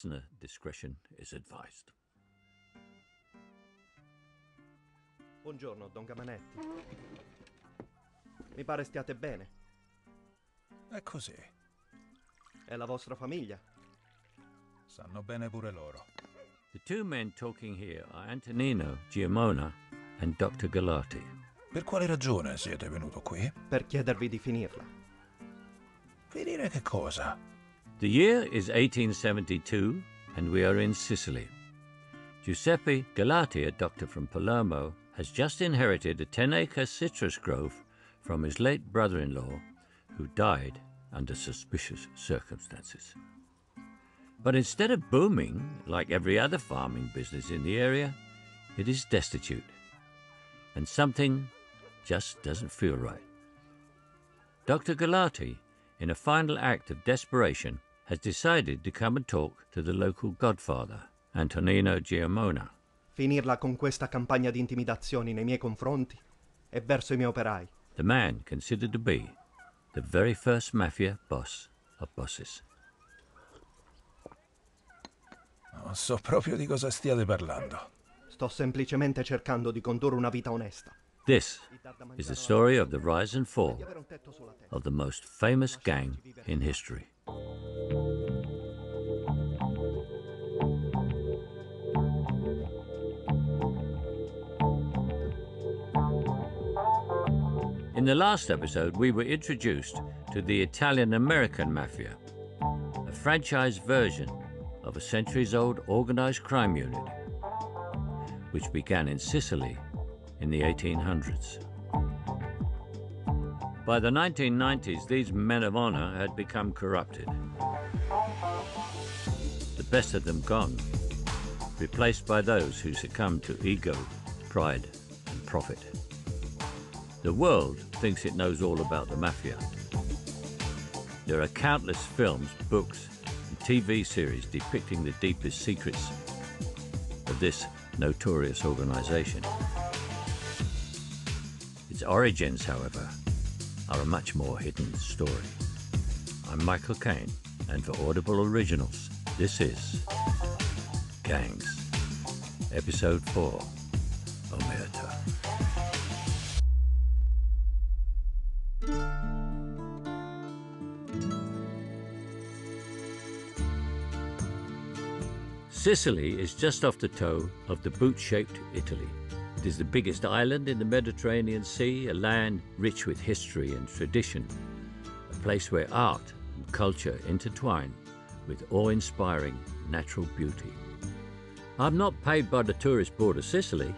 Listener discretion is advised. Buongiorno, Don Gamanetti. Mi pare stiate bene. È così. È la vostra famiglia? Sanno bene pure loro. The two men talking here are Antonino Giamona and Dr. Galati. Per quale ragione siete venuto qui? Per chiedervi di finirla. Finire che cosa? The year is 1872 and we are in Sicily. Giuseppe Galati, a doctor from Palermo, has just inherited a 10 acre citrus grove from his late brother in law, who died under suspicious circumstances. But instead of booming like every other farming business in the area, it is destitute. And something just doesn't feel right. Dr. Galati, in a final act of desperation, has decided to come and talk to the local godfather, Antonino Giammona. Finirla con questa campagna di intimidazioni nei miei confronti e verso i miei operai. the man considered to be the very first mafia boss of bosses. Non so proprio di cosa stiate parlando. Sto semplicemente cercando di condurre una vita onesta. This is the story of the rise and fall Di avere un tetto sulla testa. of the most famous gang in history. In the last episode, we were introduced to the Italian American Mafia, a franchise version of a centuries old organized crime unit, which began in Sicily in the 1800s. By the 1990s, these men of honor had become corrupted. The best of them gone, replaced by those who succumbed to ego, pride, and profit. The world thinks it knows all about the mafia. There are countless films, books, and TV series depicting the deepest secrets of this notorious organization. Its origins, however, are a much more hidden story. I'm Michael Caine, and for Audible Originals, this is Gangs, Episode 4 Omerta. Sicily is just off the toe of the boot shaped Italy. It is the biggest island in the Mediterranean Sea, a land rich with history and tradition, a place where art and culture intertwine with awe inspiring natural beauty. I'm not paid by the tourist board of Sicily,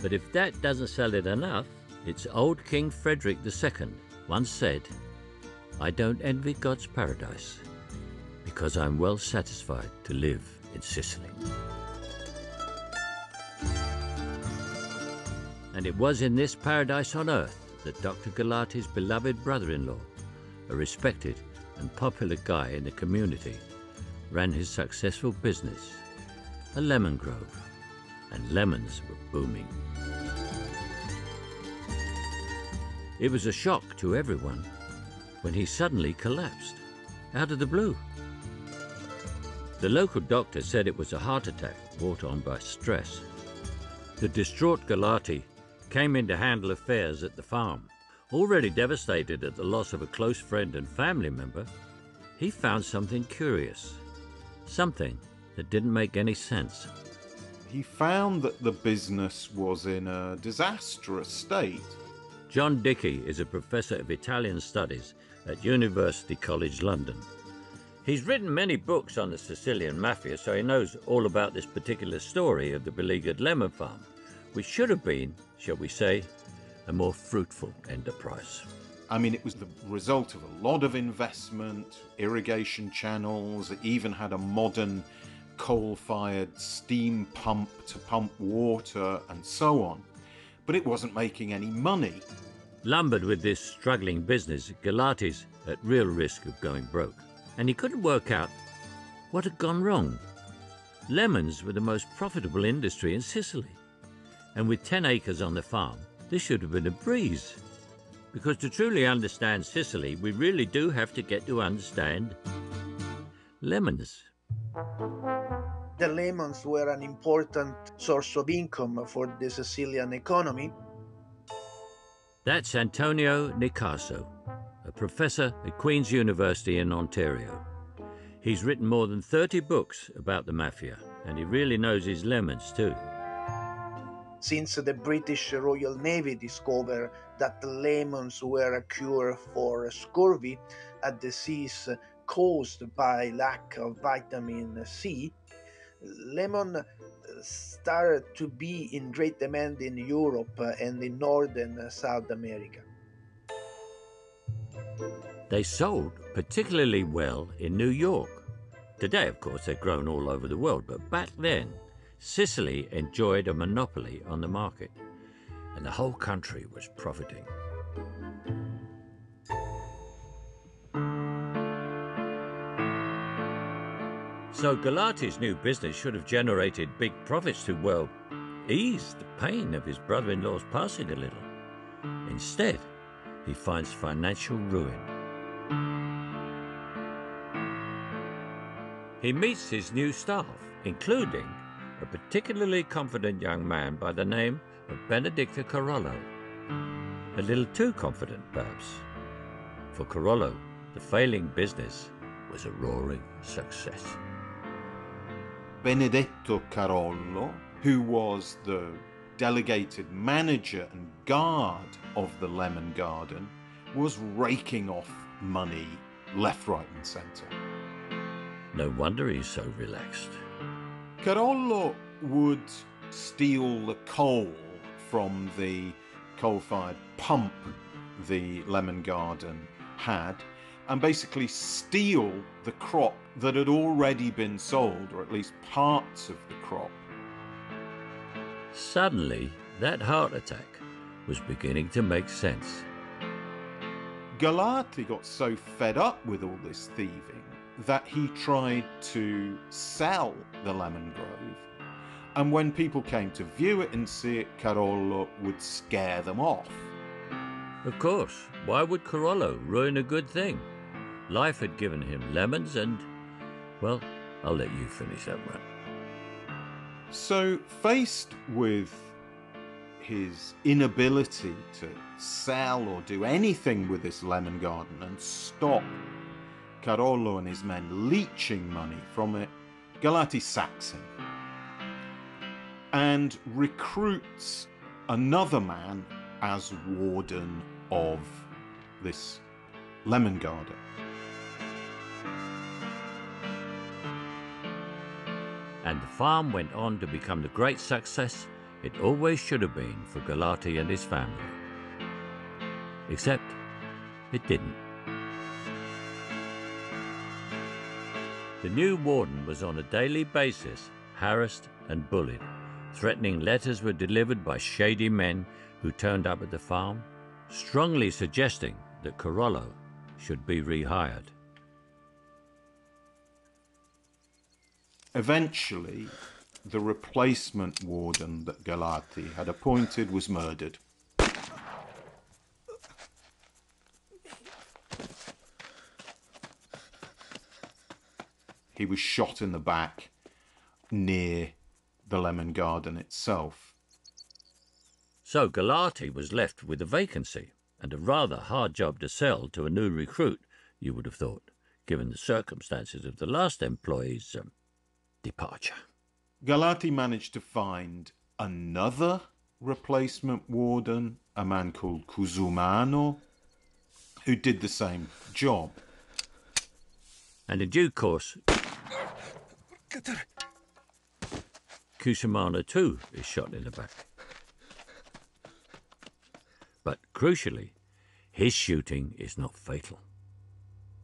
but if that doesn't sell it enough, it's old King Frederick II once said, I don't envy God's paradise because I'm well satisfied to live in Sicily. And it was in this paradise on earth that Dr. Galati's beloved brother in law, a respected and popular guy in the community, ran his successful business, a lemon grove, and lemons were booming. It was a shock to everyone when he suddenly collapsed out of the blue. The local doctor said it was a heart attack brought on by stress. The distraught Galati came in to handle affairs at the farm. Already devastated at the loss of a close friend and family member, he found something curious. Something that didn't make any sense. He found that the business was in a disastrous state. John Dickie is a professor of Italian studies at University College London. He's written many books on the Sicilian mafia, so he knows all about this particular story of the beleaguered lemon farm, which should have been, shall we say, a more fruitful enterprise. I mean, it was the result of a lot of investment, irrigation channels, it even had a modern coal fired steam pump to pump water, and so on. But it wasn't making any money. Lumbered with this struggling business, Galati's at real risk of going broke, and he couldn't work out what had gone wrong. Lemons were the most profitable industry in Sicily, and with 10 acres on the farm, this should have been a breeze. Because to truly understand Sicily, we really do have to get to understand lemons. The lemons were an important source of income for the Sicilian economy. That's Antonio Nicaso, a professor at Queen's University in Ontario. He's written more than 30 books about the mafia, and he really knows his lemons too. Since the British Royal Navy discovered that lemons were a cure for scurvy, a disease caused by lack of vitamin C, lemon started to be in great demand in Europe and in northern South America. They sold particularly well in New York. Today, of course, they're grown all over the world, but back then, Sicily enjoyed a monopoly on the market, and the whole country was profiting. So Galati's new business should have generated big profits to, well, ease the pain of his brother in law's passing a little. Instead, he finds financial ruin. He meets his new staff, including a particularly confident young man by the name of Benedetto Carollo. A little too confident, perhaps. For Carollo, the failing business was a roaring success. Benedetto Carollo, who was the delegated manager and guard of the Lemon Garden, was raking off money left, right, and centre. No wonder he's so relaxed. Carollo would steal the coal from the coal fired pump the Lemon Garden had and basically steal the crop that had already been sold, or at least parts of the crop. Suddenly, that heart attack was beginning to make sense. Galati got so fed up with all this thieving that he tried to sell the lemon grove. And when people came to view it and see it, Carollo would scare them off. Of course, why would Carollo ruin a good thing? Life had given him lemons and, well, I'll let you finish that one. So, faced with his inability to sell or do anything with this lemon garden and stop Carollo and his men leeching money from it, Galati sacks him and recruits another man as warden of this lemon garden. And the farm went on to become the great success it always should have been for Galati and his family. Except it didn't. The new warden was on a daily basis harassed and bullied. Threatening letters were delivered by shady men who turned up at the farm, strongly suggesting that Carollo should be rehired. Eventually, the replacement warden that Galati had appointed was murdered. He was shot in the back near the lemon garden itself. So Galati was left with a vacancy and a rather hard job to sell to a new recruit, you would have thought, given the circumstances of the last employee's um, departure. Galati managed to find another replacement warden, a man called Cusumano, who did the same job. And in due course, Cusumano too is shot in the back. But crucially, his shooting is not fatal.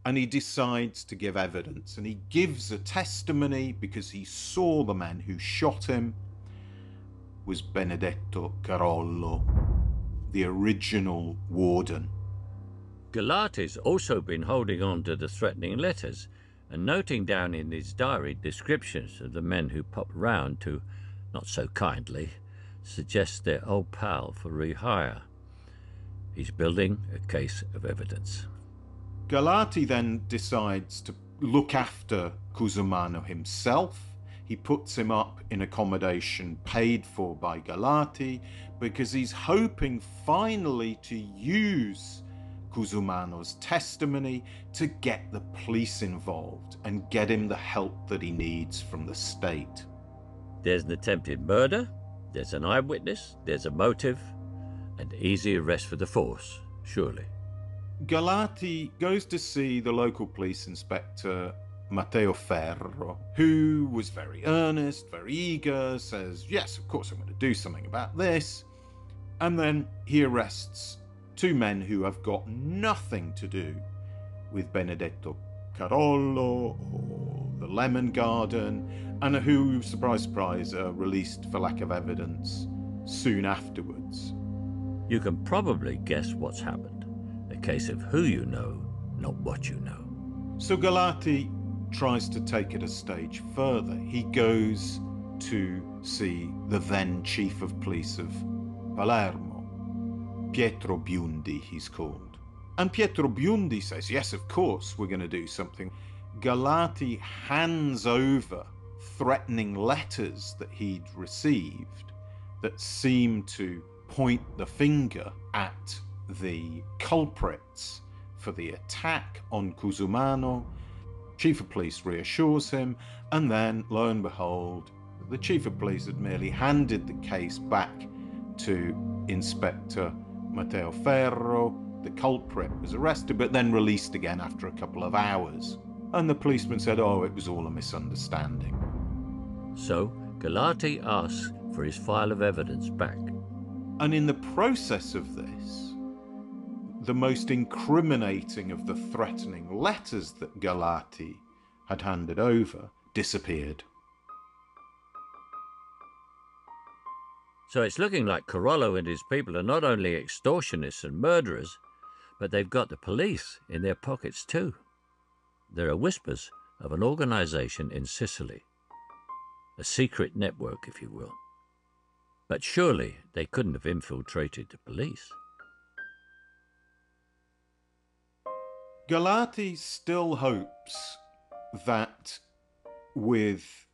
And he decides to give evidence, and he gives a testimony because he saw the man who shot him was Benedetto Carollo, the original warden. Galati's also been holding on to the threatening letters and noting down in his diary descriptions of the men who popped round to, not so kindly, suggest their old pal for rehire. He's building a case of evidence. Galati then decides to look after Cusumano himself. He puts him up in accommodation paid for by Galati because he's hoping finally to use Cusumano's testimony to get the police involved and get him the help that he needs from the state. There's an attempted murder, there's an eyewitness, there's a motive, and easy arrest for the force, surely. Galati goes to see the local police inspector Matteo Ferro, who was very earnest, very eager, says, Yes, of course, I'm going to do something about this. And then he arrests two men who have got nothing to do with Benedetto Carollo or the Lemon Garden, and who, surprise, surprise, are released for lack of evidence soon afterwards. You can probably guess what's happened. A case of who you know, not what you know. So Galati tries to take it a stage further. He goes to see the then chief of police of Palermo, Pietro Biondi, he's called. And Pietro Biondi says, Yes, of course, we're going to do something. Galati hands over threatening letters that he'd received that seem to point the finger at the culprits for the attack on Cusumano. Chief of Police reassures him, and then, lo and behold, the Chief of Police had merely handed the case back to Inspector Matteo Ferro. The culprit was arrested, but then released again after a couple of hours. And the policeman said, Oh, it was all a misunderstanding. So, Galati asks for his file of evidence back. And in the process of this, the most incriminating of the threatening letters that Galati had handed over disappeared. So it's looking like Carollo and his people are not only extortionists and murderers, but they've got the police in their pockets too. There are whispers of an organization in Sicily, a secret network, if you will. But surely they couldn't have infiltrated the police. Galati still hopes that with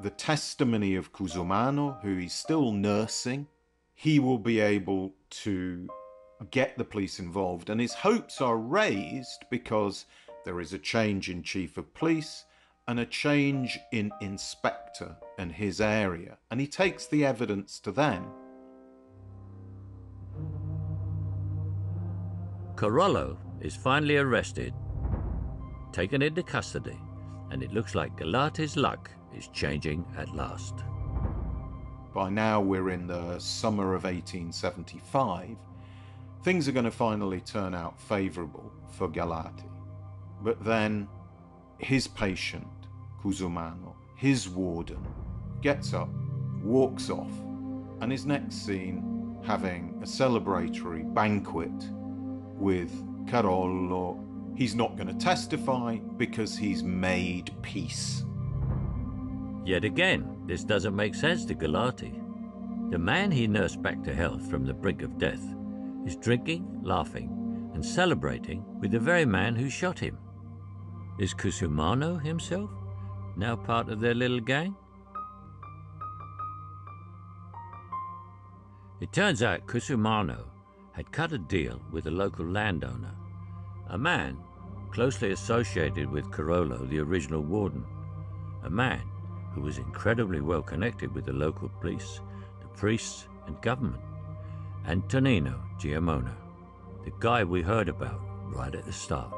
the testimony of Cusumano, who he's still nursing, he will be able to get the police involved. And his hopes are raised because there is a change in chief of police and a change in inspector in his area. And he takes the evidence to them. Carollo is finally arrested, taken into custody, and it looks like Galati's luck is changing at last. By now, we're in the summer of 1875. Things are going to finally turn out favourable for Galati. But then his patient, Cusumano, his warden, gets up, walks off, and is next seen having a celebratory banquet with Carollo. He's not going to testify because he's made peace. Yet again, this doesn't make sense to Galati. The man he nursed back to health from the brink of death is drinking, laughing, and celebrating with the very man who shot him. Is Cusumano himself now part of their little gang? It turns out Cusumano had cut a deal with a local landowner, a man closely associated with Carollo, the original warden, a man who was incredibly well connected with the local police, the priests, and government, Antonino Giammona, the guy we heard about right at the start.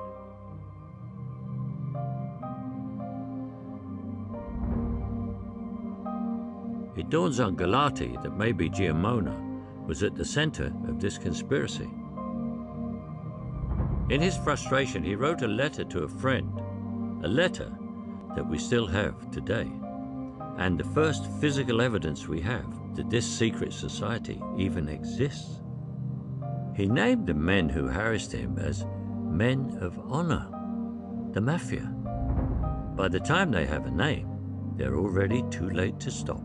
It dawns on Galati that maybe Giammona was at the center of this conspiracy. In his frustration, he wrote a letter to a friend, a letter that we still have today, and the first physical evidence we have that this secret society even exists. He named the men who harassed him as men of honor, the mafia. By the time they have a name, they're already too late to stop.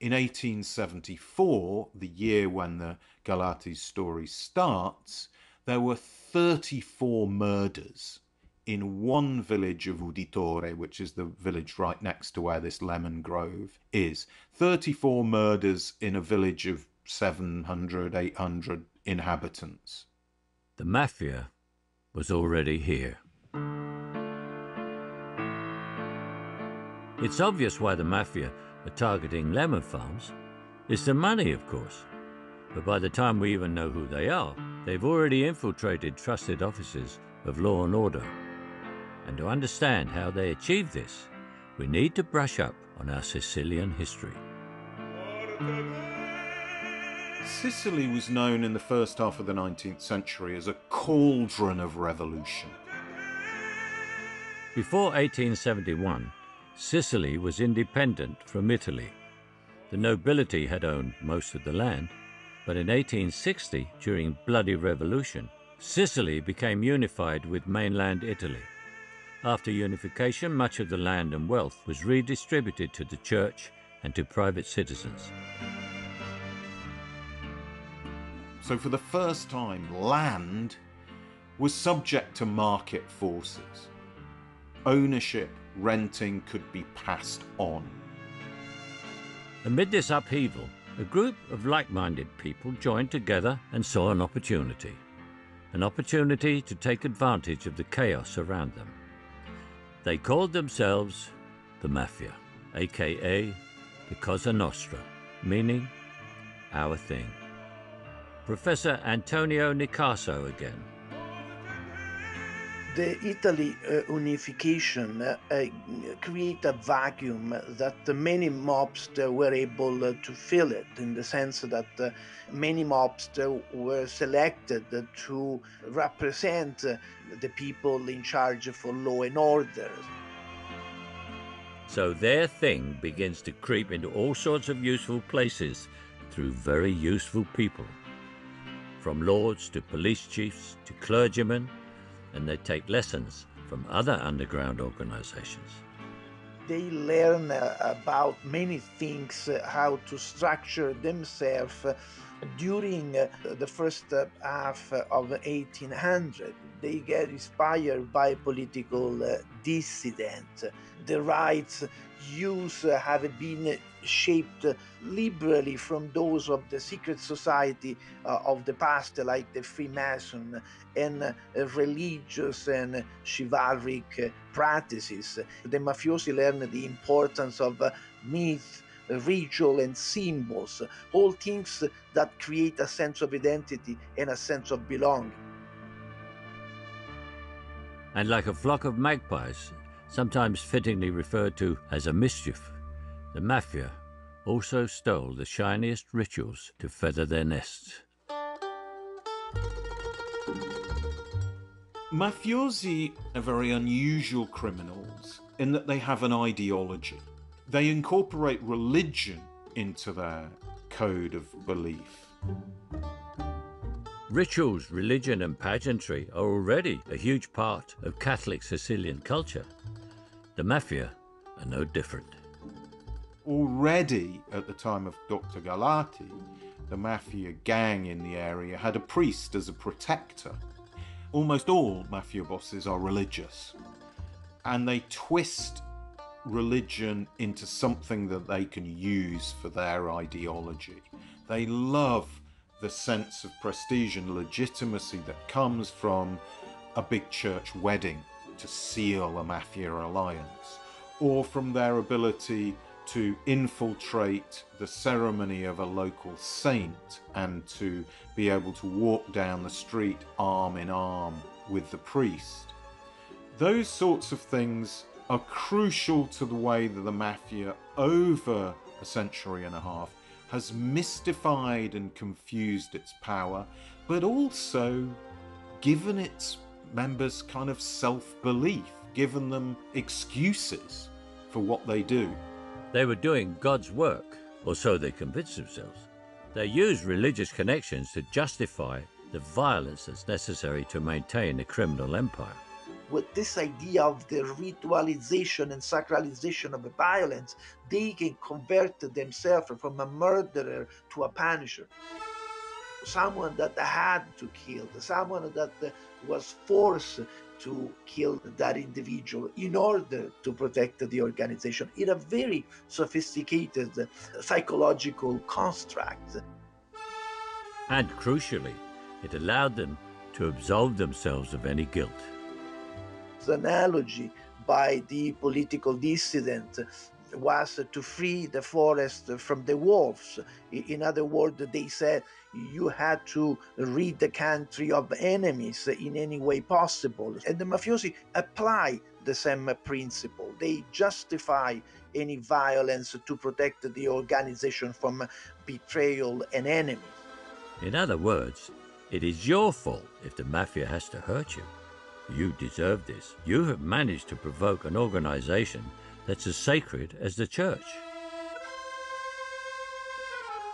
in 1874, the year when the Galati story starts, there were 34 murders in one village of Uditore, which is the village right next to where this lemon grove is. 34 murders in a village of 700, 800 inhabitants. The mafia was already here. It's obvious why the mafia are targeting lemon farms. It's the money, of course. But by the time we even know who they are, they've already infiltrated trusted officers of law and order. And to understand how they achieved this, we need to brush up on our Sicilian history. Sicily was known in the first half of the 19th century as a cauldron of revolution. Before 1871, Sicily was independent from Italy. The nobility had owned most of the land, but in 1860, during Bloody Revolution, Sicily became unified with mainland Italy. After unification, much of the land and wealth was redistributed to the church and to private citizens. So, for the first time, land was subject to market forces. Ownership renting could be passed on. Amid this upheaval, a group of like minded people joined together and saw an opportunity. An opportunity to take advantage of the chaos around them. They called themselves the Mafia, aka the Cosa Nostra, meaning our thing. Professor Antonio Nicaso again the Italy uh, unification uh, uh, create a vacuum that many mobsters were able uh, to fill it in the sense that uh, many mobsters were selected to represent uh, the people in charge for law and order. So their thing begins to creep into all sorts of useful places through very useful people. From lords to police chiefs to clergymen and they take lessons from other underground organizations. They learn uh, about many things, uh, how to structure themselves during uh, the first uh, half of 1800. They get inspired by political uh, dissident. The rites use have been shaped liberally from those of the secret society of the past, like the Freemason, and religious and chivalric practices. The mafiosi learn the importance of myth, ritual, and symbols, all things that create a sense of identity and a sense of belonging. And like a flock of magpies, sometimes fittingly referred to as a mischief, the mafia also stole the shiniest rituals to feather their nests. Mafiosi are very unusual criminals in that they have an ideology. They incorporate religion into their code of belief. Rituals, religion, and pageantry are already a huge part of Catholic Sicilian culture. The mafia are no different. Already at the time of Dr. Galati, the mafia gang in the area had a priest as a protector. Almost all mafia bosses are religious, and they twist religion into something that they can use for their ideology. They love the sense of prestige and legitimacy that comes from a big church wedding to seal a mafia alliance, or from their ability to infiltrate the ceremony of a local saint and to be able to walk down the street arm in arm with the priest. Those sorts of things are crucial to the way that the mafia, over a century and a half, has mystified and confused its power, but also given its members kind of self belief, given them excuses for what they do. They were doing God's work, or so they convinced themselves. They used religious connections to justify the violence that's necessary to maintain a criminal empire. With this idea of the ritualization and sacralization of violence, they can convert themselves from a murderer to a punisher. Someone that had to kill, someone that was forced to kill that individual in order to protect the organization in a very sophisticated psychological construct. And crucially, it allowed them to absolve themselves of any guilt. Analogy by the political dissident was to free the forest from the wolves. In other words, they said you had to rid the country of enemies in any way possible. And the mafiosi apply the same principle. They justify any violence to protect the organization from betrayal and enemies. In other words, it is your fault if the mafia has to hurt you. You deserve this. You have managed to provoke an organization that's as sacred as the church.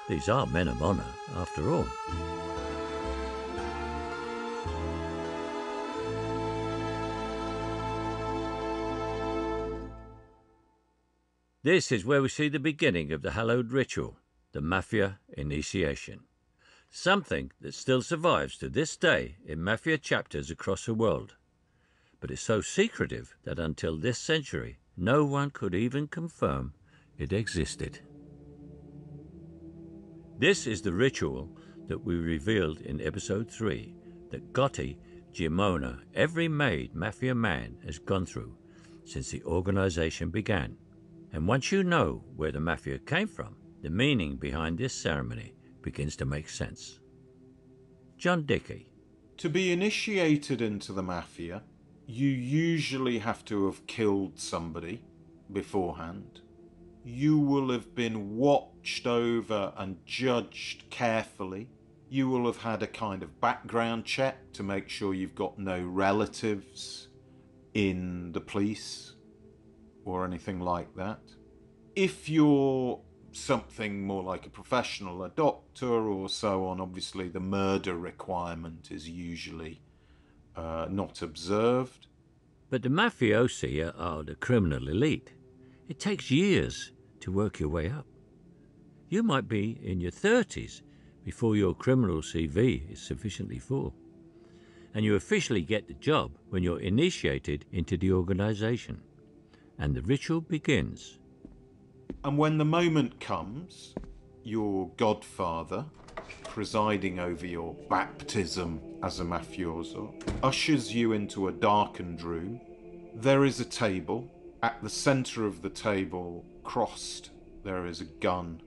These are men of honor, after all. This is where we see the beginning of the hallowed ritual, the Mafia initiation. Something that still survives to this day in Mafia chapters across the world. But is so secretive that until this century, no one could even confirm it existed. This is the ritual that we revealed in episode 3 that Gotti, Giammona, every made mafia man has gone through since the organization began. And once you know where the mafia came from, the meaning behind this ceremony begins to make sense. John Dickie. To be initiated into the mafia, you usually have to have killed somebody beforehand. You will have been watched over and judged carefully. You will have had a kind of background check to make sure you've got no relatives in the police or anything like that. If you're something more like a professional, a doctor or so on, obviously the murder requirement is usually uh, not observed. But the mafiosi are the criminal elite. It takes years to work your way up. You might be in your 30s before your criminal CV is sufficiently full. And you officially get the job when you're initiated into the organization. And the ritual begins. And when the moment comes, your godfather, presiding over your baptism as a mafioso, ushers you into a darkened room. There is a table. At the centre of the table, crossed, there is a gun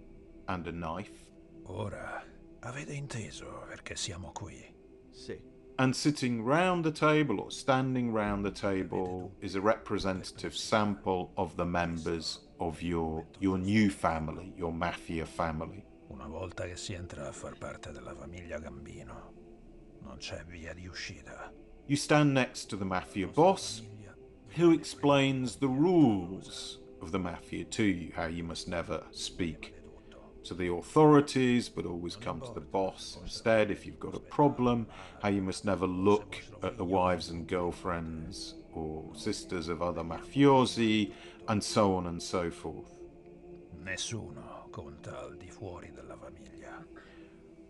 and a knife. Ora, avete inteso perché siamo qui? Sì. And sitting round the table or standing round the table is a representative sample of the members of your your new family, your mafia family. Una volta che si entra a far parte della famiglia Gambino, non c'è via di uscita. You stand next to the mafia boss, who explains the rules of the mafia to you, how you must never speak to the authorities, but always come to the boss instead if you've got a problem, how you must never look at the wives and girlfriends or sisters of other mafiosi, and so on and so forth. Nessuno conta al di fuori.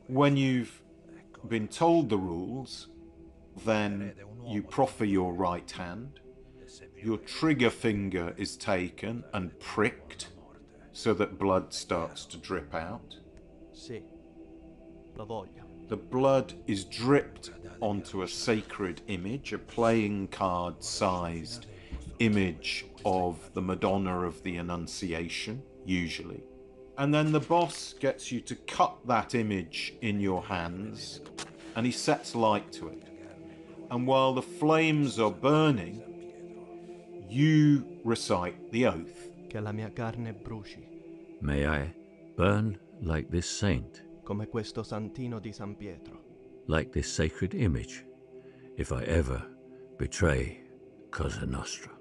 When you've been told the rules, then you proffer your right hand, your trigger finger is taken and pricked so that blood starts to drip out. Sì. La voglio. The blood is dripped onto a sacred image, a playing card sized image of the Madonna of the Annunciation, usually. And then the boss gets you to cut that image in your hands and he sets light to it. And while the flames are burning, you recite the oath. Che la mia carne bruci, May I burn like this saint, come questo santino di San Pietro. like this sacred image, if I ever betray Cosa Nostra.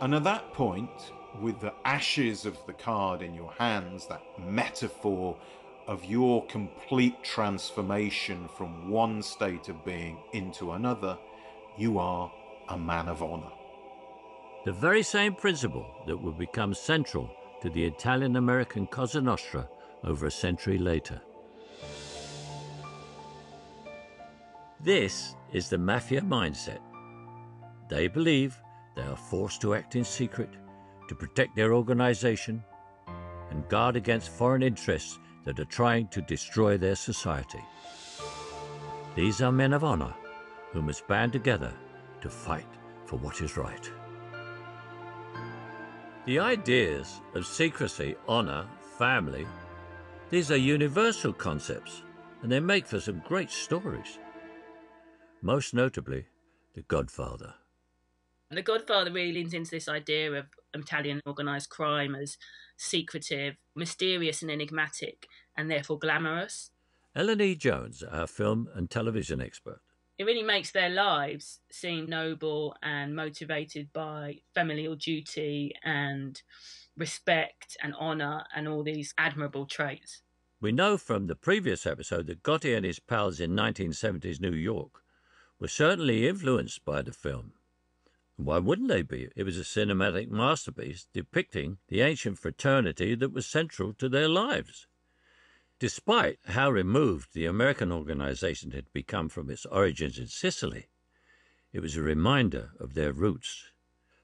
And at that point, with the ashes of the card in your hands, that metaphor of your complete transformation from one state of being into another, you are a man of honor. The very same principle that would become central to the Italian American Cosa Nostra over a century later. This is the mafia mindset. They believe they are forced to act in secret to protect their organization and guard against foreign interests that are trying to destroy their society. These are men of honor who must band together to fight for what is right. The ideas of secrecy, honor, family, these are universal concepts and they make for some great stories. Most notably, The Godfather. The Godfather really leans into this idea of Italian organised crime as secretive, mysterious, and enigmatic, and therefore glamorous. Ellen E. Jones, our film and television expert. It really makes their lives seem noble and motivated by familial duty and respect and honour and all these admirable traits. We know from the previous episode that Gotti and his pals in 1970s New York were certainly influenced by the film. Why wouldn't they be? It was a cinematic masterpiece depicting the ancient fraternity that was central to their lives. Despite how removed the American organization had become from its origins in Sicily, it was a reminder of their roots.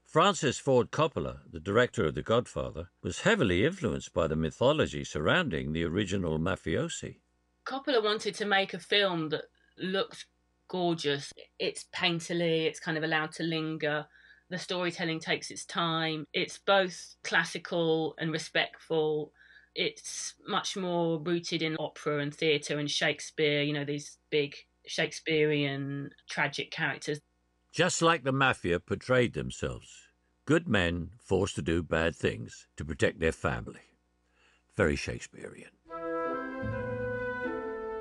Francis Ford Coppola, the director of The Godfather, was heavily influenced by the mythology surrounding the original mafiosi. Coppola wanted to make a film that looked gorgeous. It's painterly, it's kind of allowed to linger. The storytelling takes its time. It's both classical and respectful it's much more rooted in opera and theatre and Shakespeare, you know, these big Shakespearean tragic characters. Just like the mafia portrayed themselves good men forced to do bad things to protect their family. Very Shakespearean.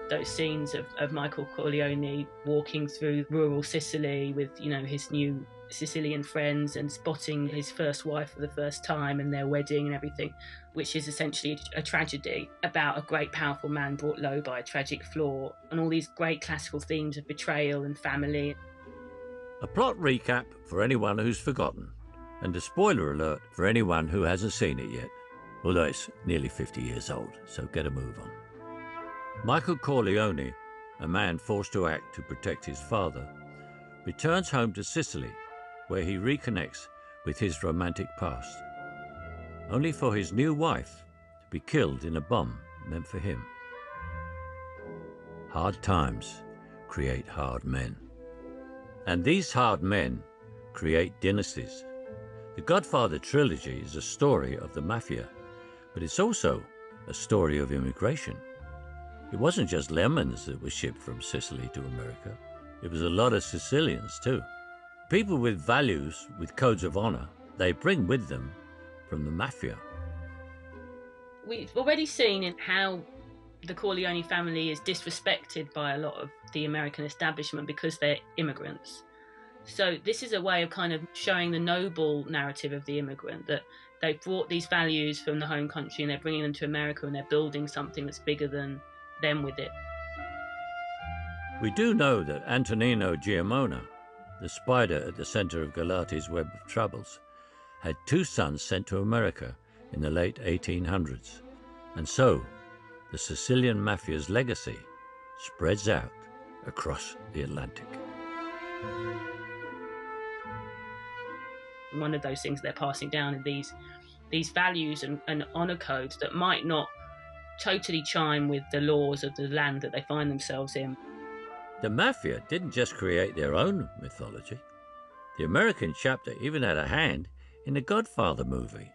Those scenes of, of Michael Corleone walking through rural Sicily with, you know, his new Sicilian friends and spotting his first wife for the first time and their wedding and everything, which is essentially a tragedy about a great powerful man brought low by a tragic flaw, and all these great classical themes of betrayal and family. A plot recap for anyone who's forgotten, and a spoiler alert for anyone who hasn't seen it yet, although it's nearly 50 years old, so get a move on. Michael Corleone, a man forced to act to protect his father, returns home to Sicily where he reconnects with his romantic past, only for his new wife to be killed in a bomb meant for him. Hard times create hard men. And these hard men create dynasties. The Godfather trilogy is a story of the mafia, but it's also a story of immigration. It wasn't just lemons that were shipped from Sicily to America, it was a lot of Sicilians too. People with values, with codes of honor, they bring with them from the mafia. We've already seen how the Corleone family is disrespected by a lot of the American establishment because they're immigrants. So this is a way of kind of showing the noble narrative of the immigrant that they've brought these values from the home country and they're bringing them to America and they're building something that's bigger than them with it. We do know that Antonino Giammona the spider at the center of Galati's web of troubles, had two sons sent to America in the late 1800s. And so, the Sicilian mafia's legacy spreads out across the Atlantic. One of those things they're passing down are these these values and, and honor codes that might not totally chime with the laws of the land that they find themselves in. The Mafia didn't just create their own mythology. The American chapter even had a hand in the Godfather movie.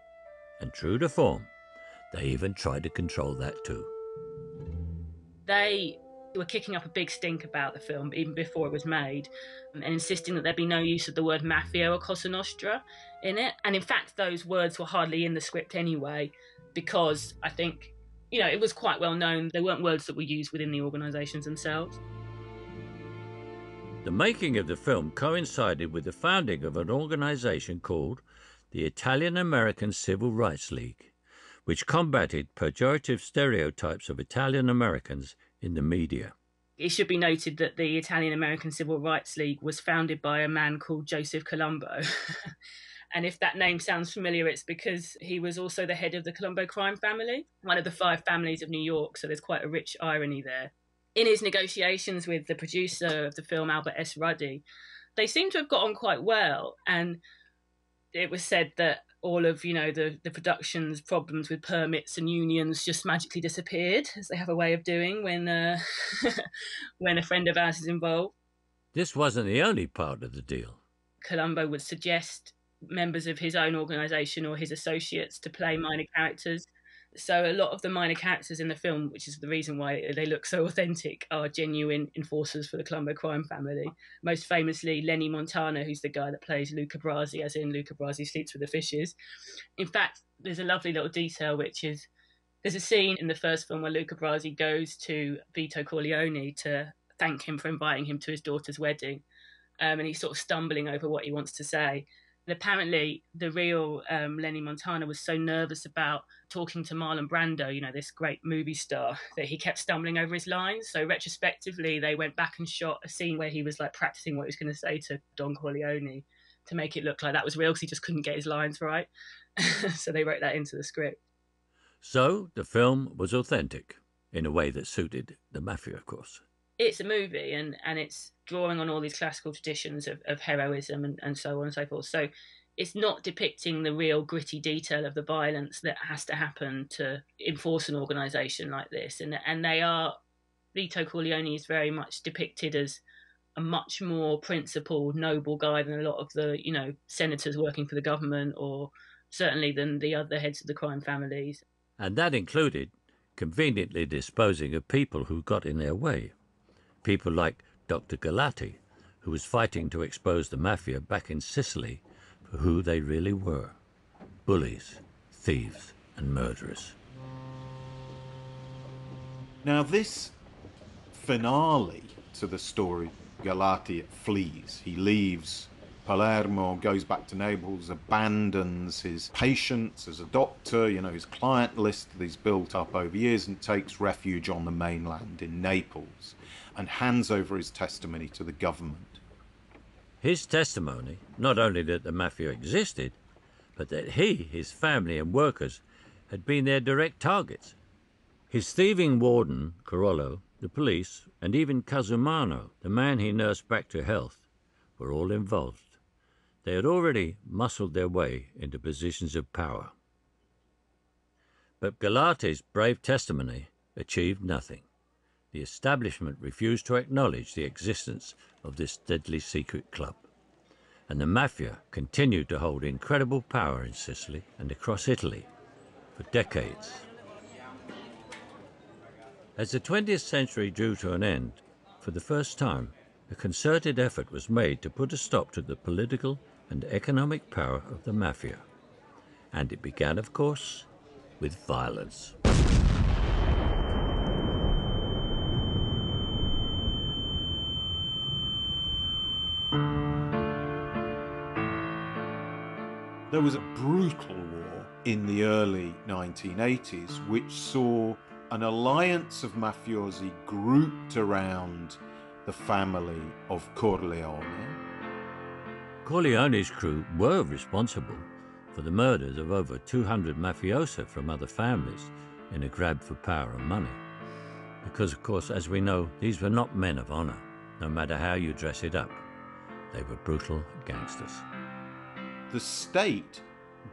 And true to form, they even tried to control that too. They were kicking up a big stink about the film even before it was made um, and insisting that there be no use of the word mafia or Cosa Nostra in it. And in fact, those words were hardly in the script anyway, because I think, you know, it was quite well known they weren't words that were used within the organisations themselves. The making of the film coincided with the founding of an organization called the Italian American Civil Rights League, which combated pejorative stereotypes of Italian Americans in the media. It should be noted that the Italian American Civil Rights League was founded by a man called Joseph Colombo. and if that name sounds familiar, it's because he was also the head of the Colombo crime family, one of the five families of New York. So there's quite a rich irony there. In his negotiations with the producer of the film, Albert S. Ruddy, they seem to have got on quite well. And it was said that all of you know the the production's problems with permits and unions just magically disappeared, as they have a way of doing when uh, when a friend of ours is involved. This wasn't the only part of the deal. Colombo would suggest members of his own organisation or his associates to play minor characters so a lot of the minor characters in the film, which is the reason why they look so authentic, are genuine enforcers for the Colombo crime family. Most famously, Lenny Montana, who's the guy that plays Luca Brasi, as in Luca Brasi sleeps with the fishes. In fact, there's a lovely little detail which is there's a scene in the first film where Luca Brasi goes to Vito Corleone to thank him for inviting him to his daughter's wedding. Um, and he's sort of stumbling over what he wants to say. And apparently, the real um, Lenny Montana was so nervous about talking to Marlon Brando, you know, this great movie star, that he kept stumbling over his lines. So, retrospectively, they went back and shot a scene where he was like practicing what he was going to say to Don Corleone to make it look like that was real because he just couldn't get his lines right. so, they wrote that into the script. So, the film was authentic in a way that suited the mafia, of course it's a movie and and it's drawing on all these classical traditions of, of heroism and, and so on and so forth. So it's not depicting the real gritty detail of the violence that has to happen to enforce an organization like this. And and they are Vito Corleone is very much depicted as a much more principled noble guy than a lot of the you know senators working for the government or certainly than the other heads of the crime families. And that included conveniently disposing of people who got in their way. People like Dr. Galati, who was fighting to expose the mafia back in Sicily for who they really were bullies, thieves, and murderers. Now, this finale to the story, Galati flees. He leaves Palermo, goes back to Naples, abandons his patients as a doctor, you know, his client list that he's built up over years, and takes refuge on the mainland in Naples and hands over his testimony to the government. His testimony, not only that the mafia existed, but that he, his family, and workers had been their direct targets. His thieving warden, Carollo, the police, and even Casumano, the man he nursed back to health, were all involved. They had already muscled their way into positions of power. But Galati's brave testimony achieved nothing the establishment refused to acknowledge the existence of this deadly secret club, and the mafia continued to hold incredible power in Sicily and across Italy for decades. As the 20th century drew to an end, for the first time, a concerted effort was made to put a stop to the political and economic power of the mafia. And it began, of course, with violence. There was a brutal war in the early 1980s which saw an alliance of mafiosi grouped around the family of Corleone. Corleone's crew were responsible for the murders of over 200 mafiosi from other families in a grab for power and money. Because, of course, as we know, these were not men of honor, no matter how you dress it up. They were brutal gangsters the state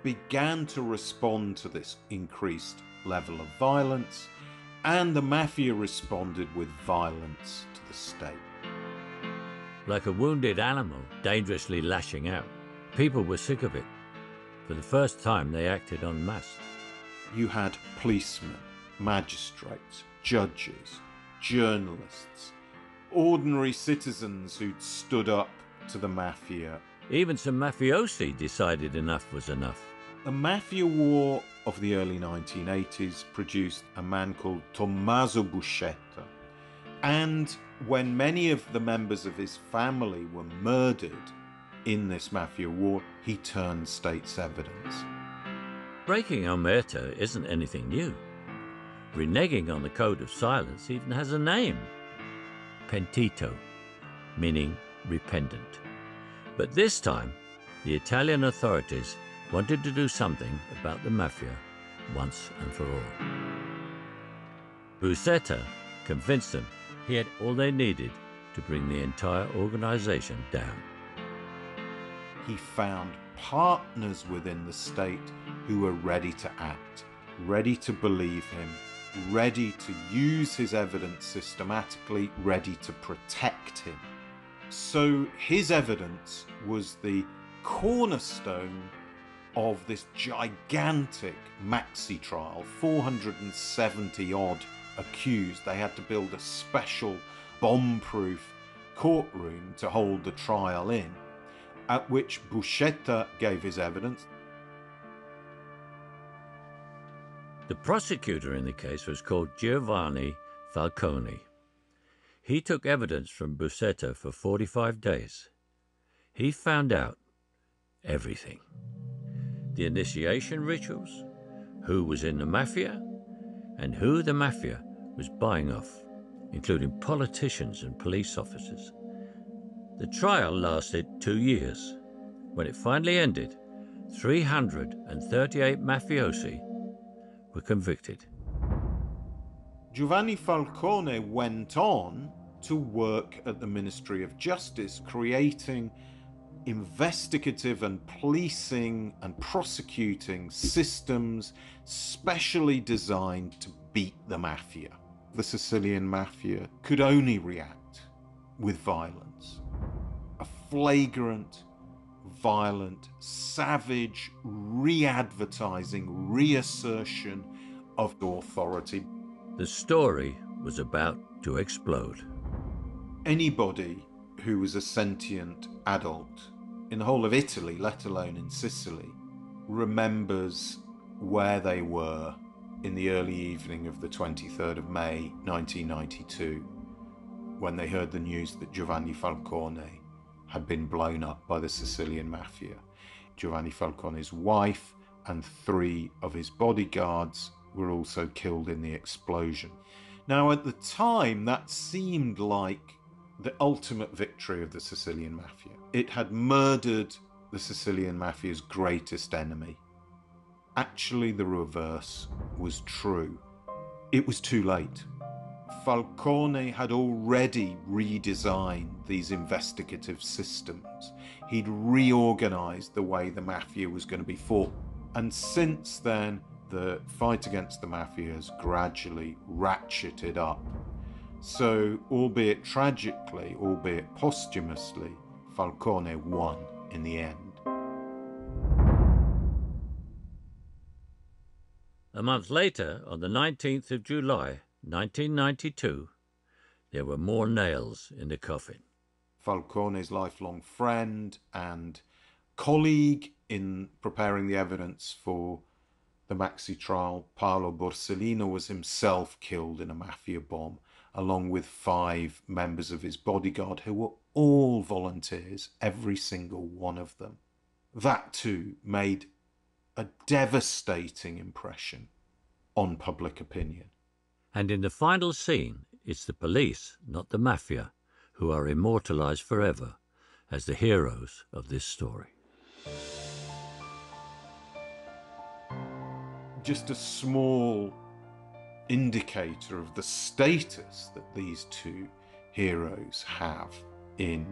began to respond to this increased level of violence, and the mafia responded with violence to the state. Like a wounded animal dangerously lashing out, people were sick of it. For the first time, they acted en masse. You had policemen, magistrates, judges, journalists, ordinary citizens who'd stood up to the mafia even some mafiosi decided enough was enough. The mafia war of the early 1980s produced a man called Tommaso Buscetta. And when many of the members of his family were murdered in this mafia war, he turned state's evidence. Breaking omerta isn't anything new. Reneging on the code of silence even has a name pentito, meaning repentant. But this time, the Italian authorities wanted to do something about the mafia once and for all. Buscetta convinced them he had all they needed to bring the entire organization down. He found partners within the state who were ready to act, ready to believe him, ready to use his evidence systematically, ready to protect him. So his evidence was the cornerstone of this gigantic maxi trial 470 odd accused. They had to build a special bomb proof courtroom to hold the trial in, at which Buscetta gave his evidence. The prosecutor in the case was called Giovanni Falcone. He took evidence from Buscetta for 45 days. He found out everything the initiation rituals, who was in the mafia, and who the mafia was buying off, including politicians and police officers. The trial lasted two years. When it finally ended, 338 mafiosi were convicted. Giovanni Falcone went on to work at the Ministry of Justice, creating investigative and policing and prosecuting systems specially designed to beat the mafia. The Sicilian mafia could only react with violence. A flagrant, violent, savage re advertising, reassertion of authority. The story was about to explode. Anybody who was a sentient adult in the whole of Italy, let alone in Sicily, remembers where they were in the early evening of the 23rd of May 1992 when they heard the news that Giovanni Falcone had been blown up by the Sicilian mafia. Giovanni Falcone's wife and three of his bodyguards were also killed in the explosion. Now, at the time, that seemed like the ultimate victory of the Sicilian mafia. It had murdered the Sicilian mafia's greatest enemy. Actually, the reverse was true. It was too late. Falcone had already redesigned these investigative systems. He'd reorganized the way the mafia was going to be fought. And since then, the fight against the mafia has gradually ratcheted up so, albeit tragically, albeit posthumously, Falcone won in the end. A month later, on the 19th of July, 1992, there were more nails in the coffin. Falcone's lifelong friend and colleague in preparing the evidence for the Maxi trial, Paolo Borsellino, was himself killed in a mafia bomb along with five members of his bodyguard who were all volunteers, every single one of them. That too made a devastating impression on public opinion. And in the final scene, it's the police, not the mafia, who are immortalized forever as the heroes of this story. Just a small indicator of the status that these two heroes have in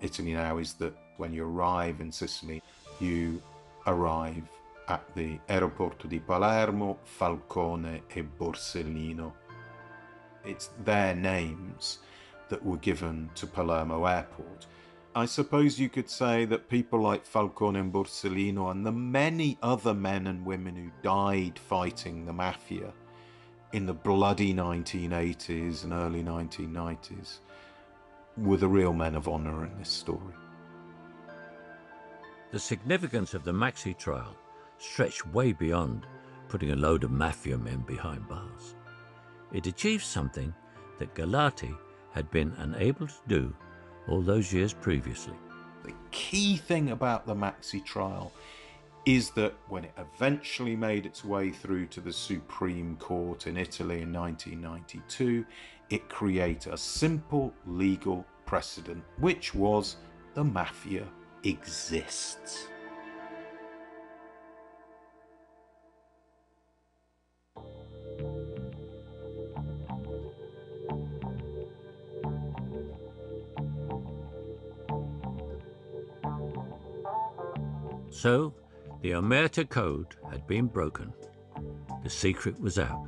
Italy now is that when you arrive in Sicily, you arrive at the Aeroporto di Palermo, Falcone e Borsellino. It's their names that were given to Palermo Airport. I suppose you could say that people like Falcone and Borsellino and the many other men and women who died fighting the mafia in the bloody 1980s and early 1990s were the real men of honour in this story. The significance of the Maxi trial stretched way beyond putting a load of mafia men behind bars. It achieved something that Galati had been unable to do all those years previously. The key thing about the Maxi trial is that when it eventually made its way through to the Supreme Court in Italy in 1992, it created a simple legal precedent, which was the mafia exists. So, the Omerta Code had been broken. The secret was out.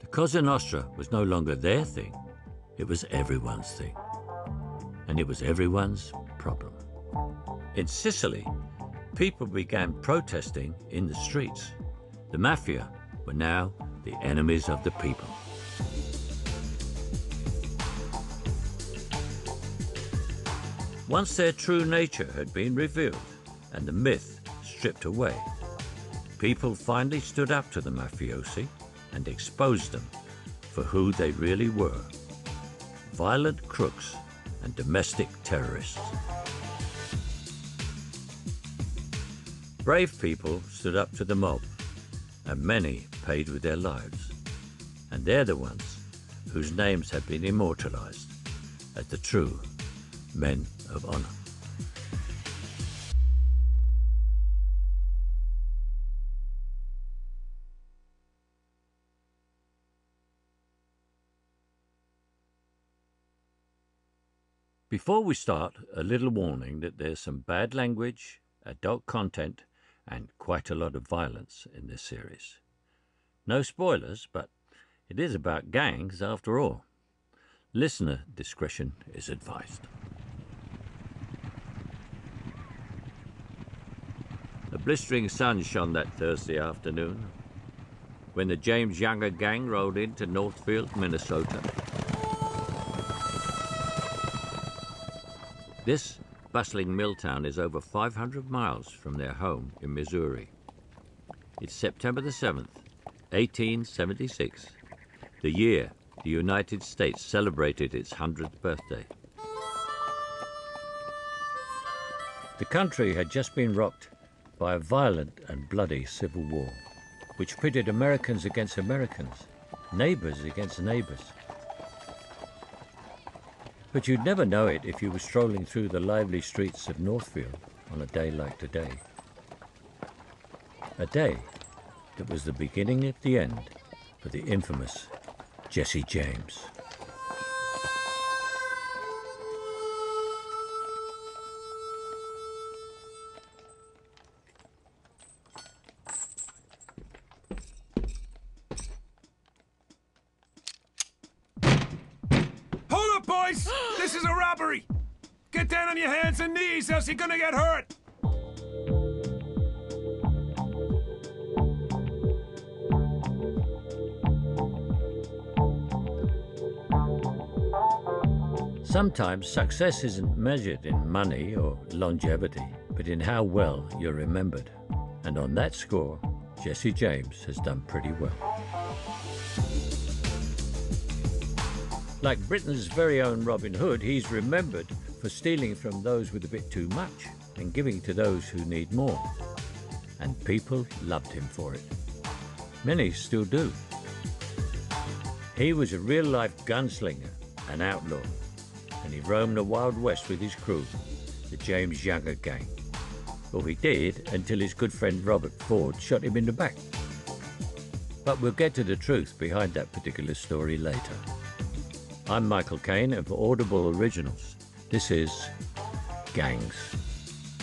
The Cosa Nostra was no longer their thing, it was everyone's thing. And it was everyone's problem. In Sicily, people began protesting in the streets. The mafia were now the enemies of the people. Once their true nature had been revealed and the myth stripped away. People finally stood up to the mafiosi and exposed them for who they really were violent crooks and domestic terrorists. Brave people stood up to the mob, and many paid with their lives. And they're the ones whose names have been immortalized as the true men of honor. Before we start, a little warning that there's some bad language, adult content, and quite a lot of violence in this series. No spoilers, but it is about gangs after all. Listener discretion is advised. The blistering sun shone that Thursday afternoon when the James Younger gang rolled into Northfield, Minnesota. This bustling mill town is over 500 miles from their home in Missouri. It's September the 7th, 1876, the year the United States celebrated its 100th birthday. The country had just been rocked by a violent and bloody civil war, which pitted Americans against Americans, neighbors against neighbors, but you'd never know it if you were strolling through the lively streets of Northfield on a day like today. A day that was the beginning of the end for the infamous Jesse James. Gonna get hurt! Sometimes success isn't measured in money or longevity, but in how well you're remembered. And on that score, Jesse James has done pretty well. Like Britain's very own Robin Hood, he's remembered for stealing from those with a bit too much and giving to those who need more. And people loved him for it. Many still do. He was a real life gunslinger, an outlaw, and he roamed the Wild West with his crew, the James Younger Gang. Well, he did until his good friend Robert Ford shot him in the back. But we'll get to the truth behind that particular story later. I'm Michael Caine, and for Audible Originals, this is Gangs,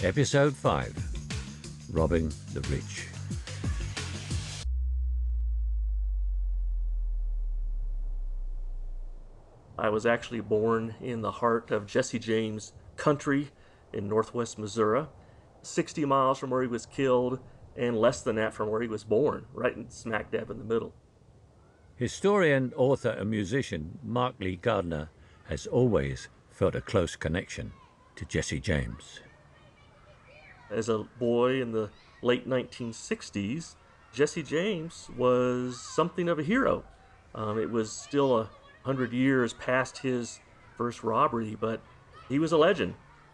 Episode 5 Robbing the Rich. I was actually born in the heart of Jesse James country in northwest Missouri, 60 miles from where he was killed and less than that from where he was born, right in smack dab in the middle. Historian, author, and musician Mark Lee Gardner has always felt a close connection to Jesse James. As a boy in the late 1960s, Jesse James was something of a hero. Um, it was still a hundred years past his first robbery, but he was a legend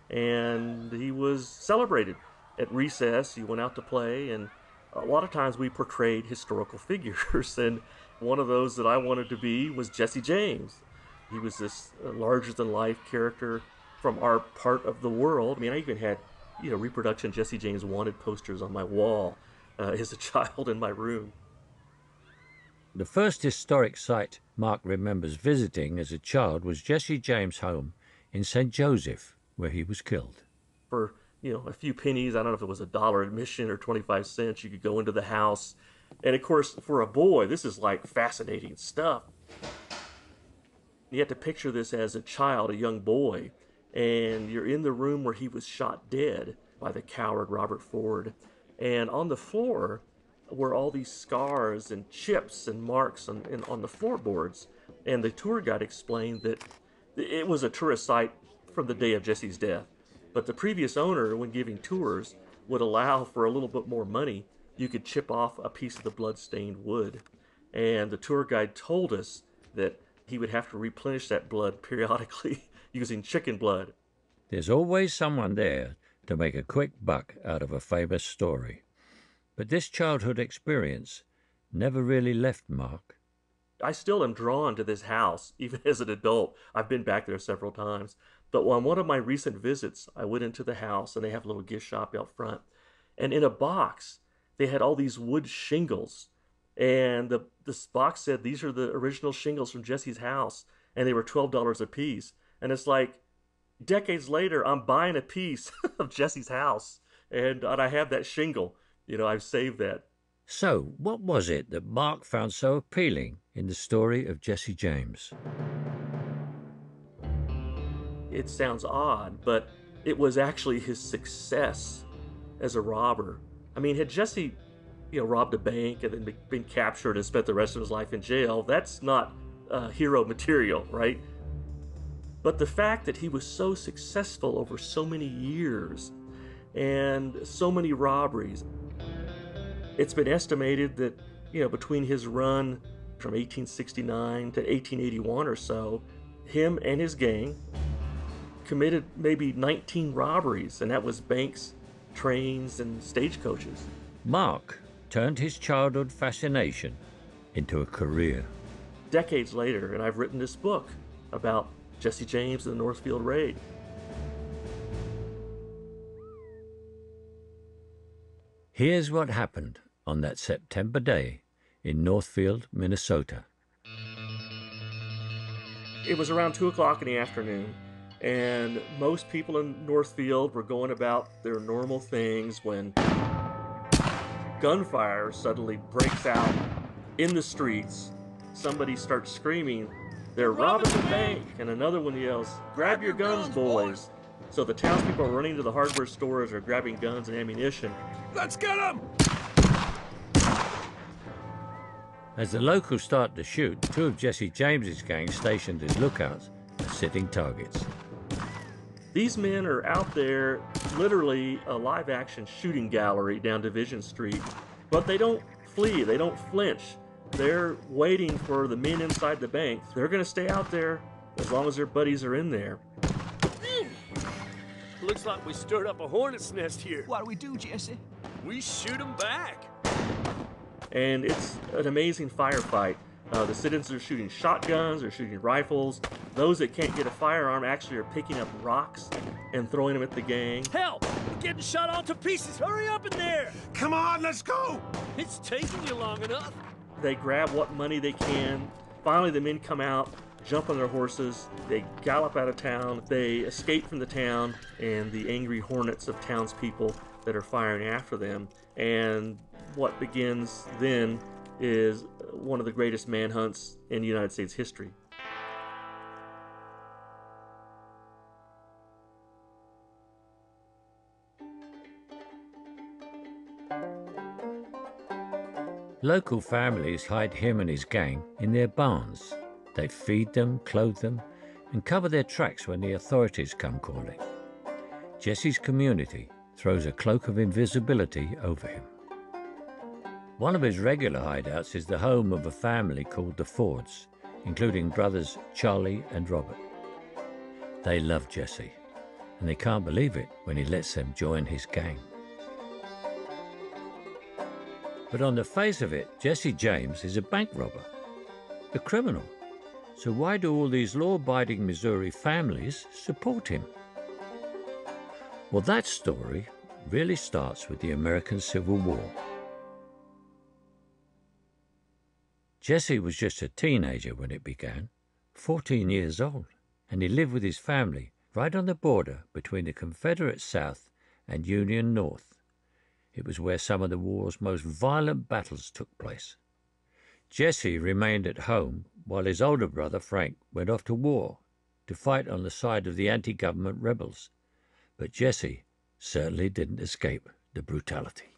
and he was celebrated. at recess, you went out to play, and a lot of times we portrayed historical figures. And one of those that I wanted to be was Jesse James. He was this uh, larger than life character from our part of the world. I mean, I even had, you know, reproduction Jesse James wanted posters on my wall uh, as a child in my room. The first historic site Mark remembers visiting as a child was Jesse James' home in St. Joseph, where he was killed. For, you know, a few pennies, I don't know if it was a dollar admission or 25 cents, you could go into the house. And of course, for a boy, this is like fascinating stuff. You have to picture this as a child, a young boy, and you're in the room where he was shot dead by the coward Robert Ford. And on the floor were all these scars and chips and marks on, on the floorboards. And the tour guide explained that it was a tourist site from the day of Jesse's death. But the previous owner, when giving tours, would allow for a little bit more money, you could chip off a piece of the blood-stained wood. And the tour guide told us that he would have to replenish that blood periodically using chicken blood. There's always someone there to make a quick buck out of a famous story. But this childhood experience never really left Mark. I still am drawn to this house, even as an adult. I've been back there several times. But on one of my recent visits, I went into the house and they have a little gift shop out front. And in a box, they had all these wood shingles. And the this box said these are the original shingles from Jesse's house, and they were twelve dollars a piece. And it's like decades later, I'm buying a piece of Jesse's house, and, and I have that shingle. You know, I've saved that. So, what was it that Mark found so appealing in the story of Jesse James? It sounds odd, but it was actually his success as a robber. I mean, had Jesse, you know, robbed a bank and then been captured and spent the rest of his life in jail, that's not uh, hero material, right? But the fact that he was so successful over so many years and so many robberies, it's been estimated that, you know, between his run from 1869 to 1881 or so, him and his gang committed maybe 19 robberies, and that was banks, trains, and stagecoaches. Mark turned his childhood fascination into a career. Decades later, and I've written this book about Jesse James and the Northfield Raid. Here's what happened on that September day in Northfield, Minnesota. It was around 2 o'clock in the afternoon, and most people in Northfield were going about their normal things when gunfire suddenly breaks out in the streets. Somebody starts screaming, They're robbing the bank! And another one yells, Grab your guns, boys! So the townspeople are running to the hardware stores or grabbing guns and ammunition. Let's get them! As the locals start to shoot, two of Jesse James's gang stationed as lookouts are sitting targets. These men are out there, literally a live action shooting gallery down Division Street, but they don't flee, they don't flinch. They're waiting for the men inside the bank. They're going to stay out there as long as their buddies are in there. Looks like we stirred up a hornet's nest here. What do we do, Jesse? We shoot them back. And it's an amazing firefight. Uh, the citizens are shooting shotguns, they're shooting rifles. Those that can't get a firearm actually are picking up rocks and throwing them at the gang. Hell, we're getting shot all to pieces. Hurry up in there. Come on, let's go! It's taking you long enough. They grab what money they can. Finally, the men come out, jump on their horses, they gallop out of town, they escape from the town, and the angry hornets of townspeople that are firing after them. And what begins then is one of the greatest manhunts in United States history. Local families hide him and his gang in their barns. They feed them, clothe them, and cover their tracks when the authorities come calling. Jesse's community throws a cloak of invisibility over him. One of his regular hideouts is the home of a family called the Fords, including brothers Charlie and Robert. They love Jesse, and they can't believe it when he lets them join his gang. But on the face of it, Jesse James is a bank robber, a criminal. So why do all these law abiding Missouri families support him? Well, that story really starts with the American Civil War. Jesse was just a teenager when it began, 14 years old, and he lived with his family right on the border between the Confederate South and Union North. It was where some of the war's most violent battles took place. Jesse remained at home while his older brother Frank went off to war to fight on the side of the anti government rebels. But Jesse certainly didn't escape the brutality.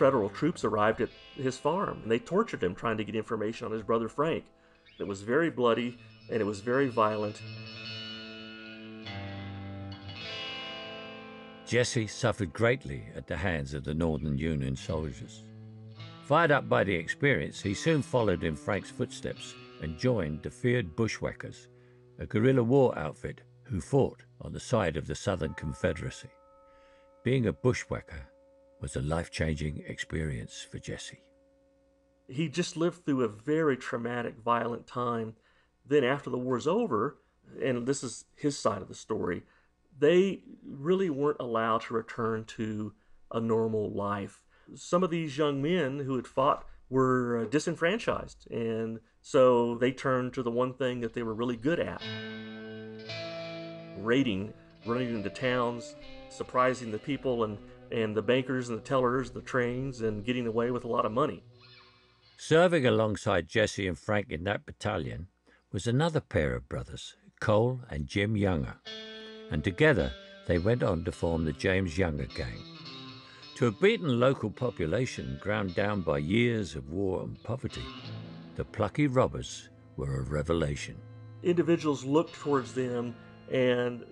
Federal troops arrived at his farm and they tortured him trying to get information on his brother Frank. It was very bloody and it was very violent. Jesse suffered greatly at the hands of the Northern Union soldiers. Fired up by the experience, he soon followed in Frank's footsteps and joined the feared Bushwhackers, a guerrilla war outfit who fought on the side of the Southern Confederacy. Being a bushwhacker was a life changing experience for Jesse. He just lived through a very traumatic, violent time. Then, after the war's over, and this is his side of the story, they really weren't allowed to return to a normal life. Some of these young men who had fought were uh, disenfranchised, and so they turned to the one thing that they were really good at raiding, running into towns, surprising the people and, and the bankers and the tellers, the trains, and getting away with a lot of money. Serving alongside Jesse and Frank in that battalion was another pair of brothers, Cole and Jim Younger, and together they went on to form the James Younger Gang. To a beaten local population ground down by years of war and poverty, the plucky robbers were a revelation. Individuals looked towards them and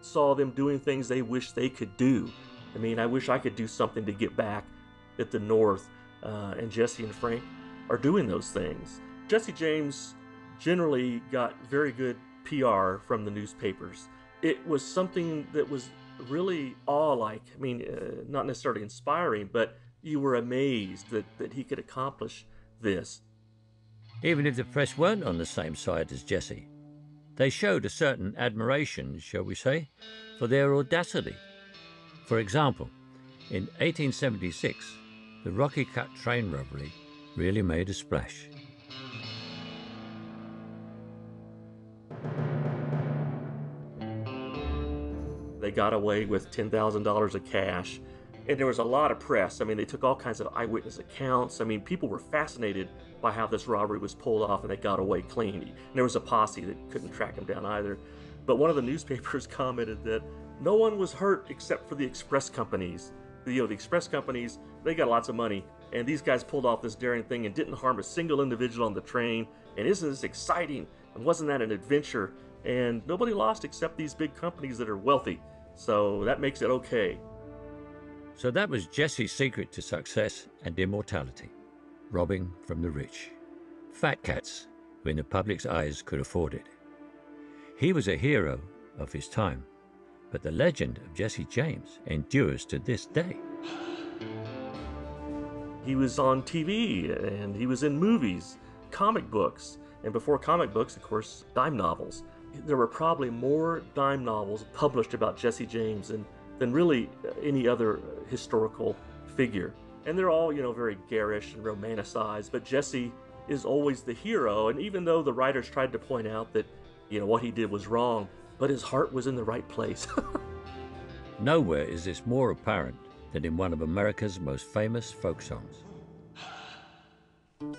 saw them doing things they wished they could do. I mean, I wish I could do something to get back at the North, uh, and Jesse and Frank are doing those things. Jesse James generally got very good PR from the newspapers. It was something that was really awe-like. I mean, uh, not necessarily inspiring, but you were amazed that, that he could accomplish this. Even if the press weren't on the same side as Jesse, they showed a certain admiration, shall we say, for their audacity. For example, in 1876, the Rocky Cut train robbery really made a splash. They got away with $10,000 of cash, and there was a lot of press. I mean, they took all kinds of eyewitness accounts. I mean, people were fascinated by how this robbery was pulled off and they got away clean. And there was a posse that couldn't track them down either. But one of the newspapers commented that no one was hurt except for the express companies. You know, the express companies, they got lots of money, and these guys pulled off this daring thing and didn't harm a single individual on the train. And isn't this exciting? And wasn't that an adventure? And nobody lost except these big companies that are wealthy. So that makes it okay. So that was Jesse's secret to success and immortality robbing from the rich. Fat cats who in the public's eyes could afford it. He was a hero of his time, but the legend of Jesse James endures to this day. He was on TV and he was in movies, comic books, and before comic books, of course, dime novels. There were probably more dime novels published about Jesse James than, than really any other historical figure. And they're all, you know, very garish and romanticized, but Jesse is always the hero. And even though the writers tried to point out that, you know, what he did was wrong, but his heart was in the right place. Nowhere is this more apparent than in one of America's most famous folk songs. The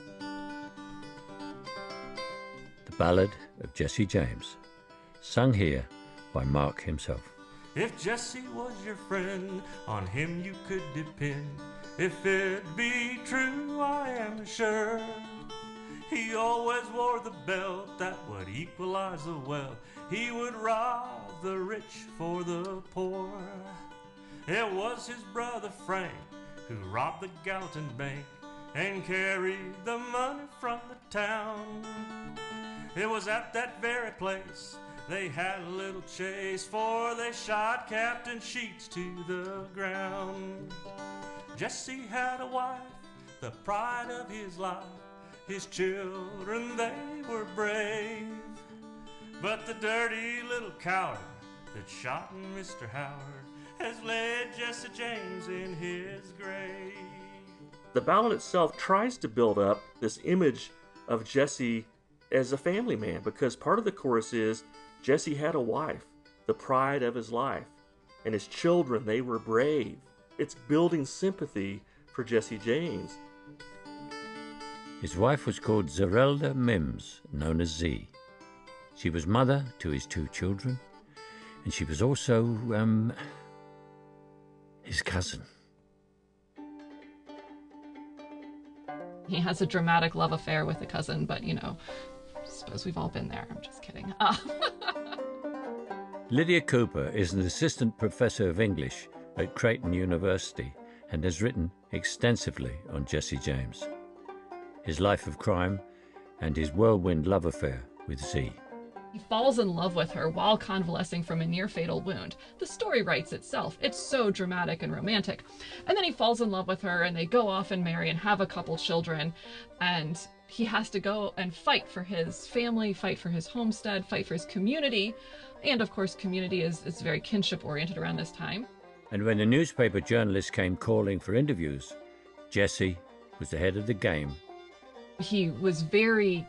Ballad of Jesse James, sung here by Mark himself. If Jesse was your friend, on him you could depend. If it be true, I am sure. He always wore the belt that would equalize the wealth. He would rob the rich for the poor. It was his brother Frank who robbed the Gallatin Bank and carried the money from the town. It was at that very place They had a little chase, for they shot Captain Sheets to the ground. Jesse had a wife, the pride of his life. His children, they were brave. But the dirty little coward that shot Mr. Howard has laid Jesse James in his grave. The ballad itself tries to build up this image of Jesse as a family man because part of the chorus is Jesse had a wife, the pride of his life, and his children, they were brave. It's building sympathy for Jesse James. His wife was called Zerelda Mims, known as Z. She was mother to his two children, and she was also, um, his cousin. He has a dramatic love affair with a cousin, but you know, I suppose we've all been there. I'm just kidding. Lydia Cooper is an assistant professor of English at Creighton University and has written extensively on Jesse James, his life of crime, and his whirlwind love affair with Z. He falls in love with her while convalescing from a near fatal wound. The story writes itself. It's so dramatic and romantic. And then he falls in love with her, and they go off and marry and have a couple children. And he has to go and fight for his family, fight for his homestead, fight for his community. And of course, community is, is very kinship oriented around this time. And when the newspaper journalists came calling for interviews, Jesse was the head of the game. He was very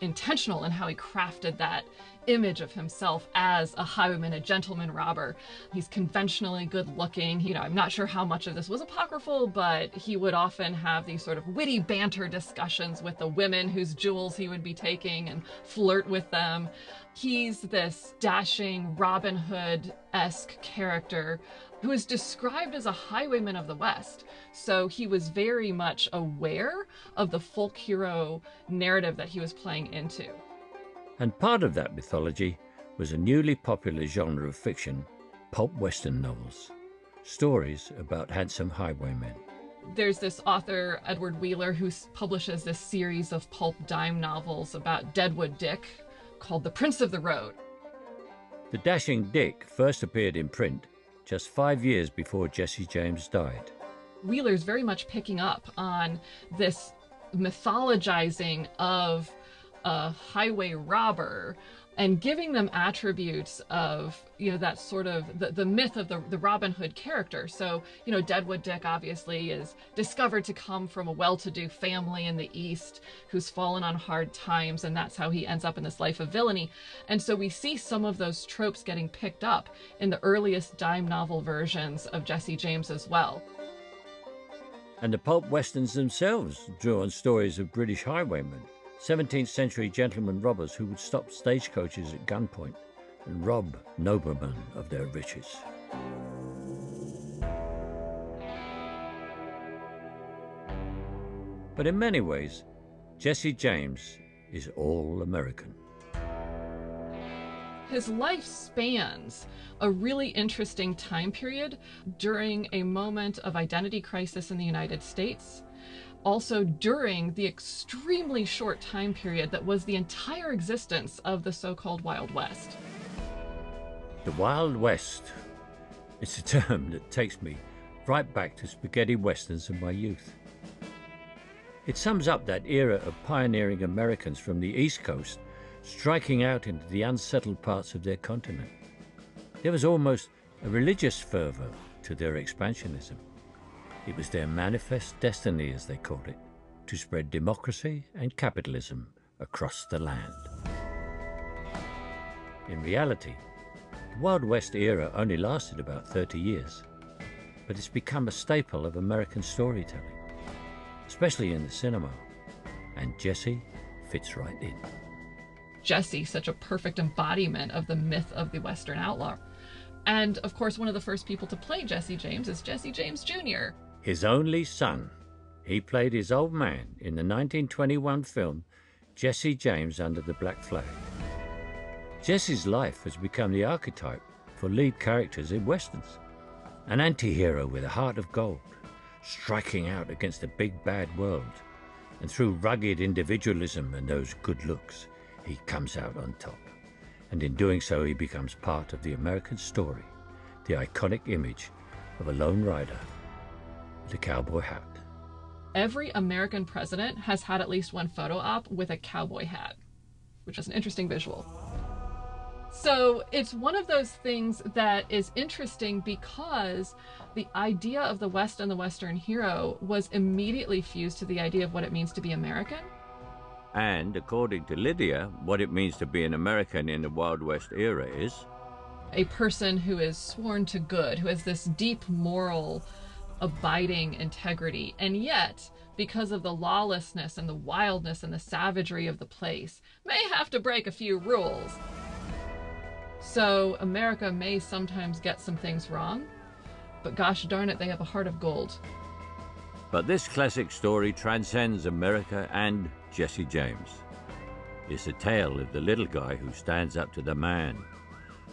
intentional in how he crafted that image of himself as a highwayman, a gentleman robber. He's conventionally good looking. You know, I'm not sure how much of this was apocryphal, but he would often have these sort of witty banter discussions with the women whose jewels he would be taking and flirt with them. He's this dashing Robin Hood esque character who is described as a highwayman of the West. So he was very much aware of the folk hero narrative that he was playing into. And part of that mythology was a newly popular genre of fiction, pulp western novels, stories about handsome highwaymen. There's this author, Edward Wheeler, who publishes this series of pulp dime novels about Deadwood Dick called The Prince of the Road. The Dashing Dick first appeared in print just five years before Jesse James died. Wheeler's very much picking up on this mythologizing of a highway robber and giving them attributes of you know that sort of the, the myth of the, the robin hood character. So you know deadwood dick obviously is discovered to come from a well-to-do family in the east who's fallen on hard times and that's how he ends up in this life of villainy. And so we see some of those tropes getting picked up in the earliest dime novel versions of jesse james as well. And the pulp westerns themselves drew on stories of british highwaymen 17th century gentlemen robbers who would stop stagecoaches at gunpoint and rob noblemen of their riches. But in many ways, Jesse James is all American. His life spans a really interesting time period during a moment of identity crisis in the United States also during the extremely short time period that was the entire existence of the so called Wild West. The Wild West. It's a term that takes me right back to spaghetti westerns of my youth. It sums up that era of pioneering Americans from the East Coast striking out into the unsettled parts of their continent. There was almost a religious fervour to their expansionism. It was their manifest destiny, as they called it, to spread democracy and capitalism across the land. In reality, the Wild West era only lasted about 30 years, but it's become a staple of American storytelling, especially in the cinema, and Jesse fits right in. Jesse, such a perfect embodiment of the myth of the Western outlaw. And of course, one of the first people to play Jesse James is Jesse James Jr his only son. He played his old man in the 1921 film Jesse James Under the Black Flag. Jesse's life has become the archetype for lead characters in westerns. An anti hero with a heart of gold, striking out against the big bad world. And through rugged individualism and those good looks, he comes out on top. and in doing so, he becomes part of the American story, the iconic image of a lone rider with a cowboy hat. Every American president has had at least one photo op with a cowboy hat, which is an interesting visual. So it's one of those things that is interesting because the idea of the West and the Western hero was immediately fused to the idea of what it means to be American. And according to Lydia, what it means to be an American in the Wild West era is a person who is sworn to good, who has this deep moral, abiding integrity, and yet, because of the lawlessness and the wildness and the savagery of the place, may have to break a few rules. So America may sometimes get some things wrong, but gosh darn it, they have a heart of gold. But this classic story transcends America and Jesse James. It's a tale of the little guy who stands up to the man,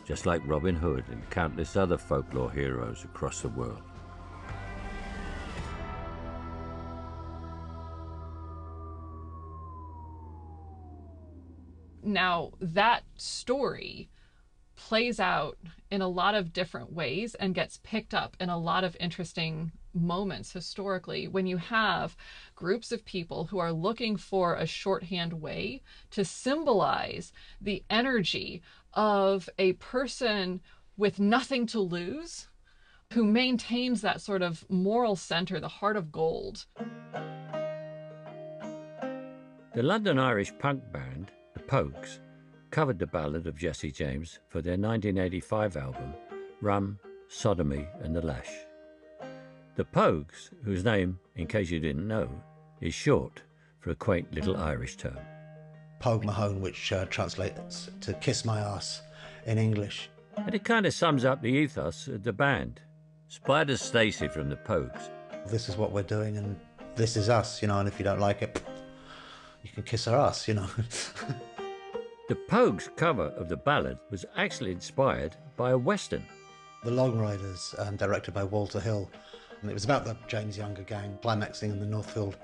just like Robin Hood and countless other folklore heroes across the world. Now, that story plays out in a lot of different ways and gets picked up in a lot of interesting moments historically when you have groups of people who are looking for a shorthand way to symbolize the energy of a person with nothing to lose who maintains that sort of moral center, the heart of gold. The London Irish punk band, the Pogues, covered the ballad of Jesse James for their 1985 album, Rum, Sodomy and the Lash. The Pogues, whose name, in case you didn't know, is short for a quaint little Irish term. Pogue Mahone, which uh, translates to kiss my ass in English. And it kind of sums up the ethos of the band. Spider Stacy from the Pogues. This is what we're doing, and this is us, you know, and if you don't like it, you can kiss our ass, you know. the Pogues cover of the ballad was actually inspired by a Western. The Long Riders, um, directed by Walter Hill, and it was about the James Younger gang climaxing in the Northfield,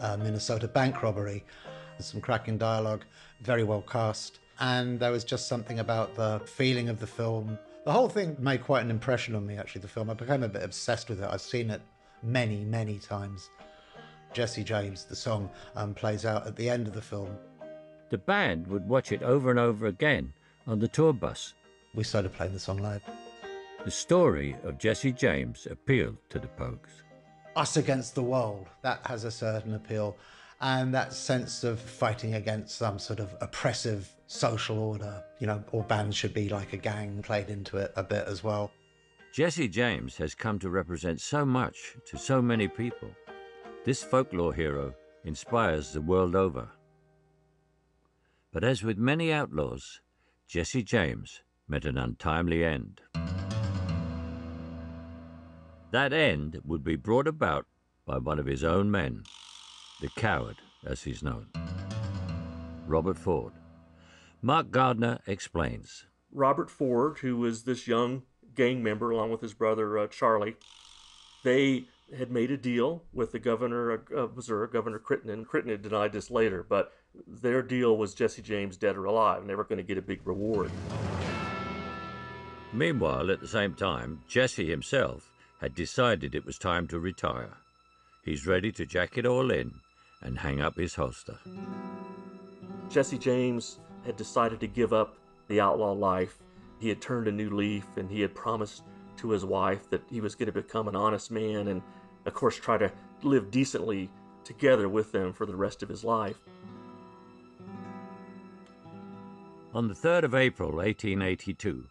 uh, Minnesota bank robbery. There's some cracking dialogue, very well cast, and there was just something about the feeling of the film. The whole thing made quite an impression on me, actually, the film. I became a bit obsessed with it. I've seen it many, many times. Jesse James, the song, um, plays out at the end of the film. The band would watch it over and over again on the tour bus. We started playing the song live. The story of Jesse James appealed to the Pogues. Us against the world, that has a certain appeal. And that sense of fighting against some sort of oppressive social order, you know, all bands should be like a gang, played into it a bit as well. Jesse James has come to represent so much to so many people. This folklore hero inspires the world over. But as with many outlaws, Jesse James met an untimely end. That end would be brought about by one of his own men, the coward, as he's known, Robert Ford. Mark Gardner explains. Robert Ford, who was this young gang member along with his brother uh, Charlie, they had made a deal with the governor of Missouri, Governor Crittenden. Crittenden denied this later, but their deal was Jesse James dead or alive, were going to get a big reward. Meanwhile, at the same time, Jesse himself had decided it was time to retire. He's ready to jack it all in and hang up his holster. Jesse James had decided to give up the outlaw life. He had turned a new leaf and he had promised to his wife that he was going to become an honest man and, of course, try to live decently together with them for the rest of his life. On the 3rd of April, 1882,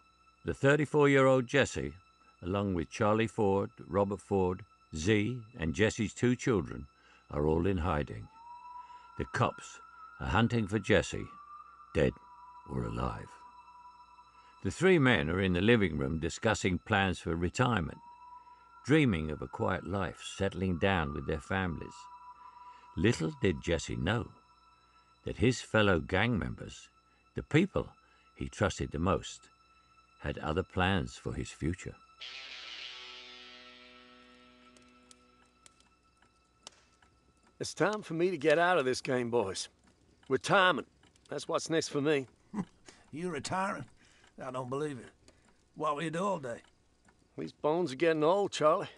the 34 year old Jesse along with Charlie Ford, Robert Ford, Zee, and Jesse's two children, are all in hiding. The cops are hunting for Jesse, dead or alive. The three men are in the living room discussing plans for retirement, dreaming of a quiet life, settling down with their families. Little did Jesse know that his fellow gang members, the people he trusted the most, had other plans for his future. It's time for me to get out of this game, boys. Retirement. That's what's next for me. You retiring? I don't believe it. What will you do all day? These bones are getting old, Charlie.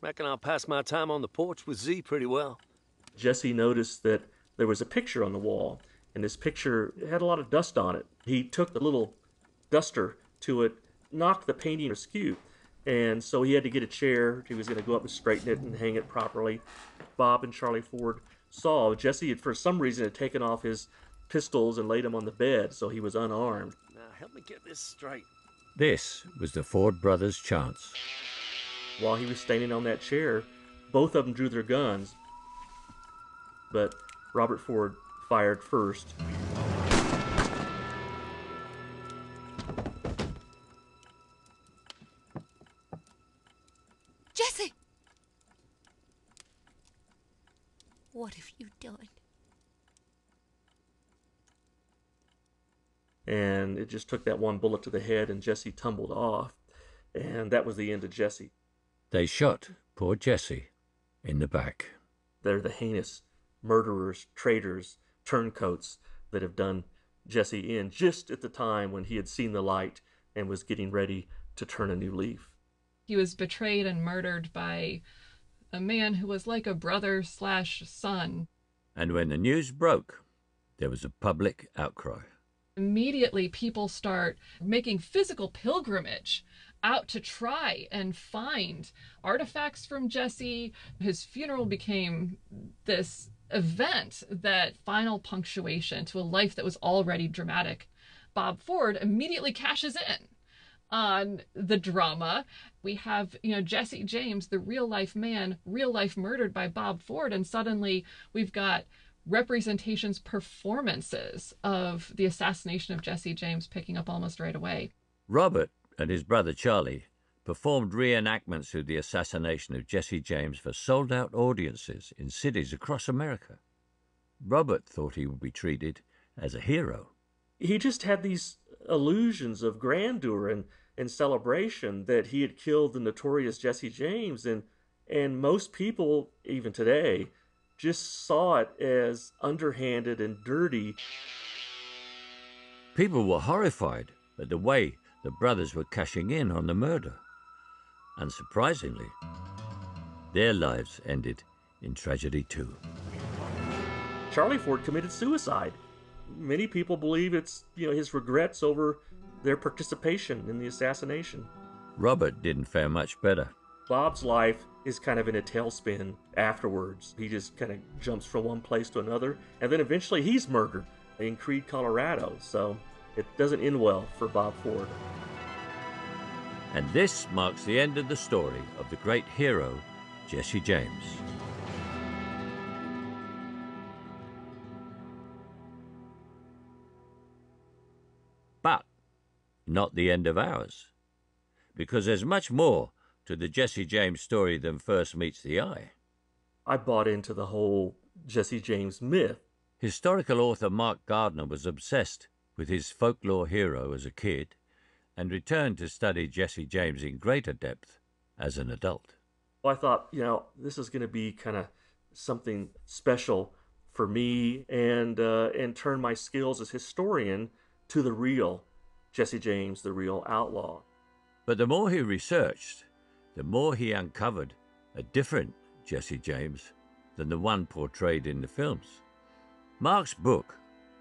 Reckon I'll pass my time on the porch with Zee pretty well. Jesse noticed that there was a picture on the wall, and this picture had a lot of dust on it. He took the little duster to it, knocked the painting askew, and so he had to get a chair. He was going to go up and straighten it and hang it properly. Bob and Charlie Ford saw Jesse had, for some reason, had taken off his pistols and laid them on the bed, so he was unarmed. Now, help me get this straight. This was the Ford brothers' chance. While he was standing on that chair, both of them drew their guns, but Robert Ford fired first. Just took that one bullet to the head, and Jesse tumbled off. And that was the end of Jesse. They shot poor Jesse in the back. They're the heinous murderers, traitors, turncoats that have done Jesse in just at the time when he had seen the light and was getting ready to turn a new leaf. He was betrayed and murdered by a man who was like a brother slash son. And when the news broke, there was a public outcry. Immediately, people start making physical pilgrimage out to try and find artifacts from Jesse. His funeral became this event that final punctuation to a life that was already dramatic. Bob Ford immediately cashes in on the drama. We have, you know, Jesse James, the real life man, real life murdered by Bob Ford, and suddenly we've got representations, performances of the assassination of Jesse James picking up almost right away. Robert and his brother Charlie performed reenactments of the assassination of Jesse James for sold out audiences in cities across America. Robert thought he would be treated as a hero. He just had these illusions of grandeur and, and celebration that he had killed the notorious Jesse James and and most people even today just saw it as underhanded and dirty. People were horrified at the way the brothers were cashing in on the murder. Unsurprisingly, their lives ended in tragedy too. Charlie Ford committed suicide. Many people believe it's you know his regrets over their participation in the assassination. Robert didn't fare much better. Bob's life is kind of in a tailspin afterwards. He just kind of jumps from one place to another, and then eventually he's murdered in Creede, Colorado. So it doesn't end well for Bob Ford. And this marks the end of the story of the great hero, Jesse James. But not the end of ours, because there's much more to the Jesse James story than first meets the eye. I bought into the whole Jesse James myth. Historical author Mark Gardner was obsessed with his folklore hero as a kid and returned to study Jesse James in greater depth as an adult. I thought, you know, this is going to be kind of something special for me and uh, and turn my skills as historian to the real Jesse James, the real outlaw. But the more he researched, the more he uncovered a different Jesse James than the one portrayed in the films. Mark's book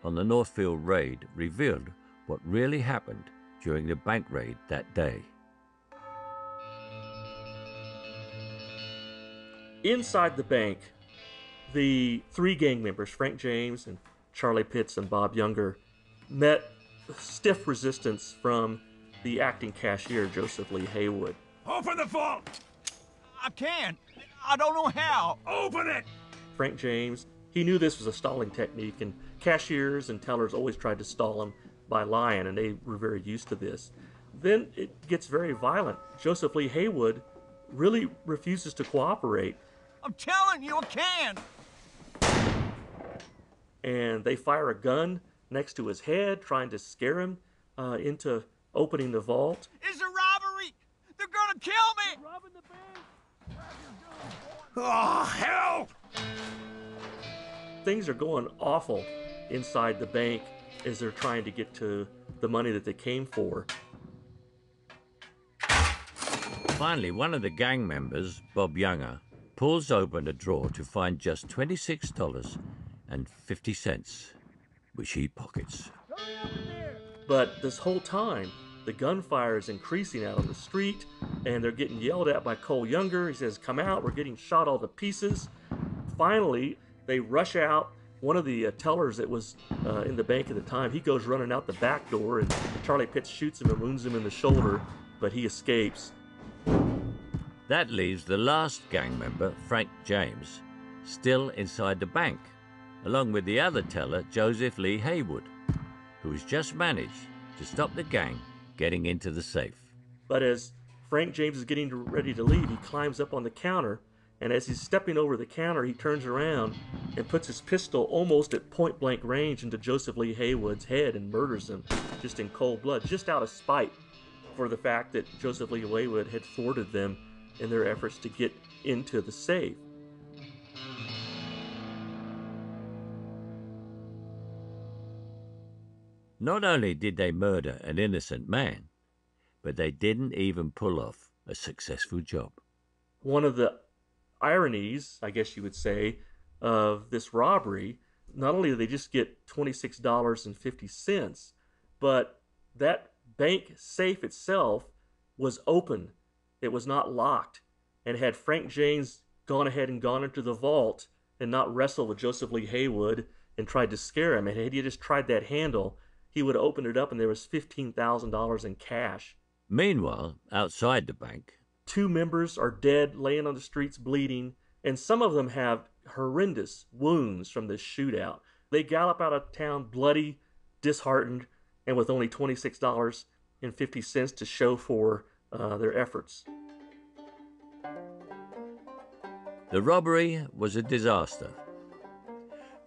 on the Northfield raid revealed what really happened during the bank raid that day. Inside the bank, the three gang members, Frank James and Charlie Pitts and Bob Younger, met stiff resistance from the acting cashier, Joseph Lee Heywood. Open the vault! I can't. I don't know how. Open it! Frank James, he knew this was a stalling technique, and cashiers and tellers always tried to stall him by lying, and they were very used to this. Then it gets very violent. Joseph Lee Heywood really refuses to cooperate. I'm telling you, I can't. And they fire a gun next to his head, trying to scare him uh, into opening the vault. It's a robbery! They're gonna kill me! Robbing the bank! Oh, help! Things are going awful inside the bank as they're trying to get to the money that they came for. Finally, one of the gang members, Bob Younger, pulls open a drawer to find just $26.50, which he pockets. But this whole time, the gunfire is increasing out on the street, and they're getting yelled at by Cole Younger. He says, Come out, we're getting shot all to pieces. Finally, they rush out. One of the uh, tellers that was uh, in the bank at the time, he goes running out the back door, and Charlie Pitts shoots him and wounds him in the shoulder, but he escapes. That leaves the last gang member, Frank James, still inside the bank, along with the other teller, Joseph Lee Heywood, who has just managed to stop the gang getting into the safe. But as Frank James is getting ready to leave, he climbs up on the counter, and as he's stepping over the counter, he turns around and puts his pistol almost at point blank range into Joseph Lee Heywood's head and murders him just in cold blood, just out of spite for the fact that Joseph Lee Heywood had thwarted them in their efforts to get into the safe. Not only did they murder an innocent man, but they didn't even pull off a successful job. One of the ironies, I guess you would say, of this robbery, not only did they just get $26.50, but that bank safe itself was open. It was not locked. And had Frank James gone ahead and gone into the vault and not wrestled with Joseph Lee Heywood and tried to scare him, and had he just tried that handle, he would open it up and there was $15,000 in cash. Meanwhile, outside the bank, two members are dead, laying on the streets bleeding, and some of them have horrendous wounds from this shootout. They gallop out of town bloody, disheartened, and with only $26.50 to show for uh, their efforts. The robbery was a disaster.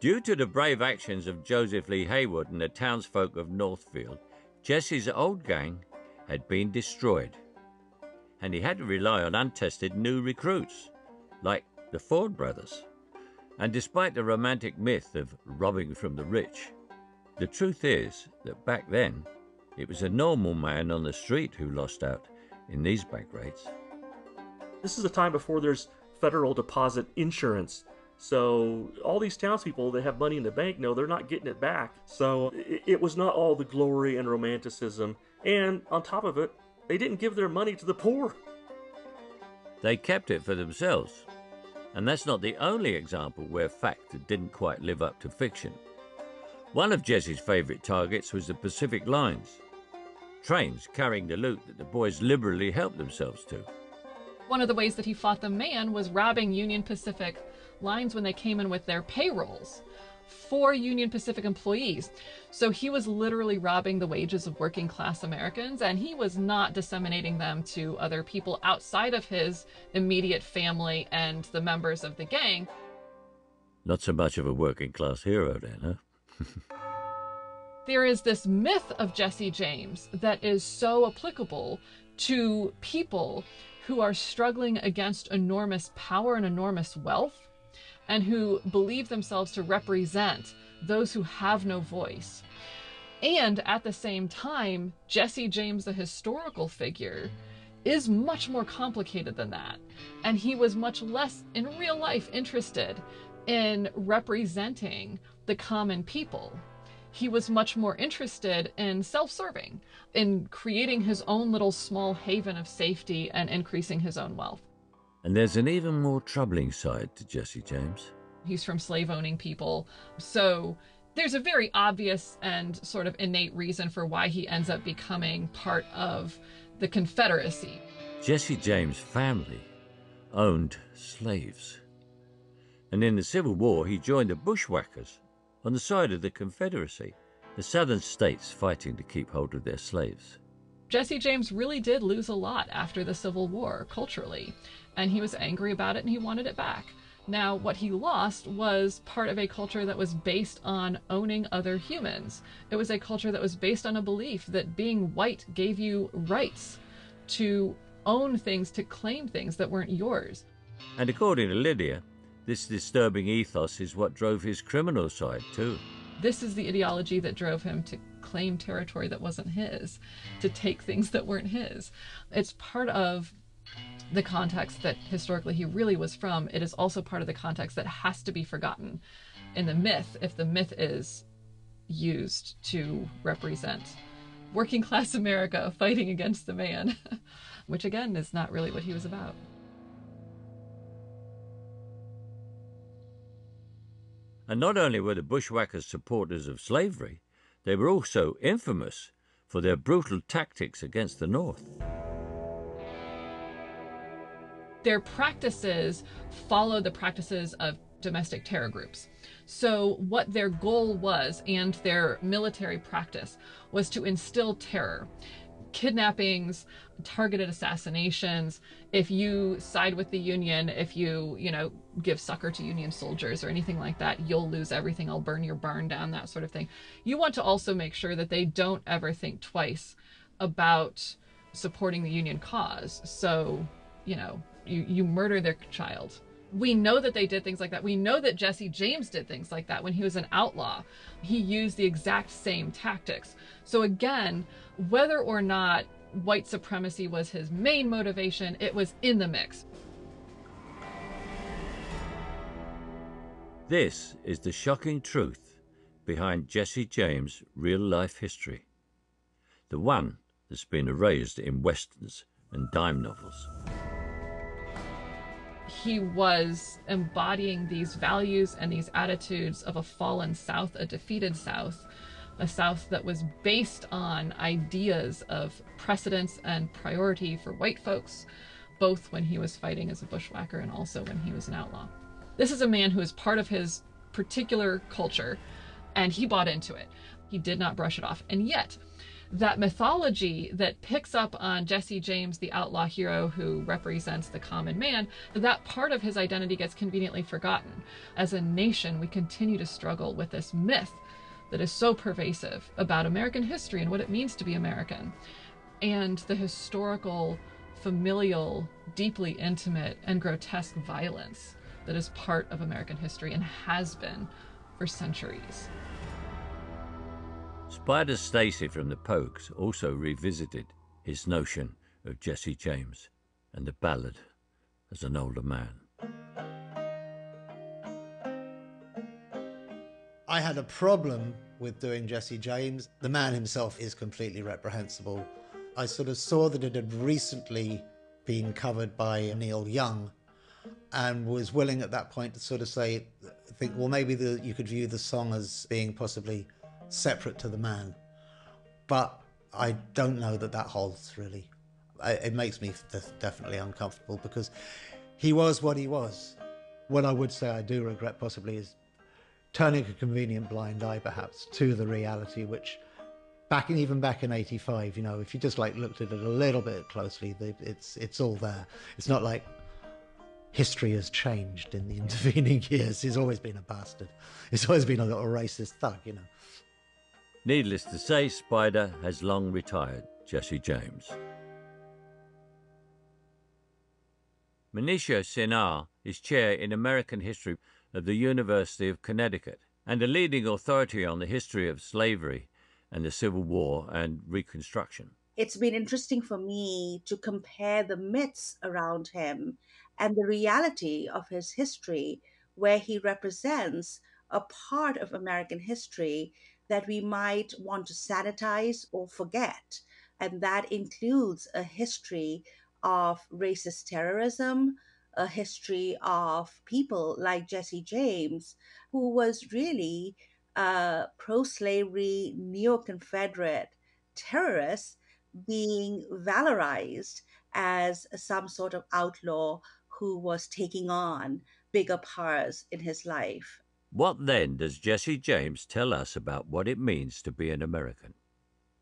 Due to the brave actions of Joseph Lee Heywood and the townsfolk of Northfield, Jesse's old gang had been destroyed, and he had to rely on untested new recruits, like the Ford brothers. And despite the romantic myth of robbing from the rich, the truth is that back then it was a normal man on the street who lost out in these bank raids. This is a time before there's federal deposit insurance so all these townspeople that have money in the bank know they're not getting it back. So it, it, was not all the glory and romanticism. And on top of it, they didn't give their money to the poor. They kept it for themselves. And that's not the only example where fact didn't quite live up to fiction. One of Jesse's favourite targets was the Pacific Lines. Trains carrying the loot that the boys liberally helped themselves to. One of the ways that he fought the man was robbing Union Pacific lines when they came in with their payrolls for Union Pacific employees. So he was literally robbing the wages of working class Americans and he was not disseminating them to other people outside of his immediate family and the members of the gang. Not so much of a working class hero then, huh? there is this myth of Jesse James that is so applicable to people who are struggling against enormous power and enormous wealth and who believe themselves to represent those who have no voice. And at the same time, Jesse James, the historical figure, is much more complicated than that. And he was much less, in real life, interested in representing the common people. He was much more interested in self serving, in creating his own little small haven of safety and increasing his own wealth. And there's an even more troubling side to Jesse James. He's from slave owning people. So there's a very obvious and sort of innate reason for why he ends up becoming part of the Confederacy. Jesse James' family owned slaves. And in the Civil War, he joined the bushwhackers on the side of the Confederacy, the southern states fighting to keep hold of their slaves. Jesse James really did lose a lot after the Civil War culturally and he was angry about it and he wanted it back. Now, what he lost was part of a culture that was based on owning other humans. It was a culture that was based on a belief that being white gave you rights to own things, to claim things that weren't yours. And according to Lydia, this disturbing ethos is what drove his criminal side, too. This is the ideology that drove him to claim territory that wasn't his, to take things that weren't his. It's part of the context that historically he really was from. It is also part of the context that has to be forgotten in the myth if the myth is used to represent working class America fighting against the man, which again is not really what he was about. And not only were the bushwhackers supporters of slavery, they were also infamous for their brutal tactics against the North. Their practices follow the practices of domestic terror groups. So, what their goal was and their military practice was to instill terror kidnappings, targeted assassinations, if you side with the Union, if you, you know, give succor to Union soldiers or anything like that, you'll lose everything. I'll burn your barn down, that sort of thing. You want to also make sure that they don't ever think twice about supporting the Union cause. So, you know, you, you murder their child we know that they did things like that. We know that Jesse James did things like that when he was an outlaw. He used the exact same tactics. So, again, whether or not white supremacy was his main motivation, it was in the mix. This is the shocking truth behind Jesse James' real life history. The one that's been erased in westerns and dime novels he was embodying these values and these attitudes of a fallen South, a defeated South, a South that was based on ideas of precedence and priority for white folks, both when he was fighting as a bushwhacker and also when he was an outlaw. This is a man who is part of his particular culture, and he bought into it. He did not brush it off. And yet, that mythology that picks up on Jesse James, the outlaw hero who represents the common man, that part of his identity gets conveniently forgotten. As a nation, we continue to struggle with this myth that is so pervasive about American history and what it means to be American, and the historical, familial, deeply intimate, and grotesque violence that is part of American history and has been for centuries. Spider Stacy from the Pogues also revisited his notion of Jesse James and the ballad as an older man. I had a problem with doing Jesse James. The man himself is completely reprehensible. I sort of saw that it had recently been covered by Neil Young and was willing at that point to sort of say, think, well, maybe the, you could view the song as being possibly separate to the man. But I don't know that that holds really. It makes me definitely uncomfortable because he was what he was. What I would say I do regret possibly is turning a convenient blind eye perhaps to the reality which back in even back in 85 you know if you just like looked at it a little bit closely it's it's all there it's not like history has changed in the intervening years he's always been a bastard he's always been a little racist thug you know Needless to say, Spider has long retired Jesse James. Manisha Sinha is chair in American history at the University of Connecticut and a leading authority on the history of slavery and the Civil War and Reconstruction. It's been interesting for me to compare the myths around him and the reality of his history, where he represents a part of American history that we might want to sanitize or forget. And that includes a history of racist terrorism, a history of people like Jesse James, who was really a pro slavery, neo Confederate terrorist being valorized as some sort of outlaw who was taking on bigger parts in his life. What then does Jesse James tell us about what it means to be an American?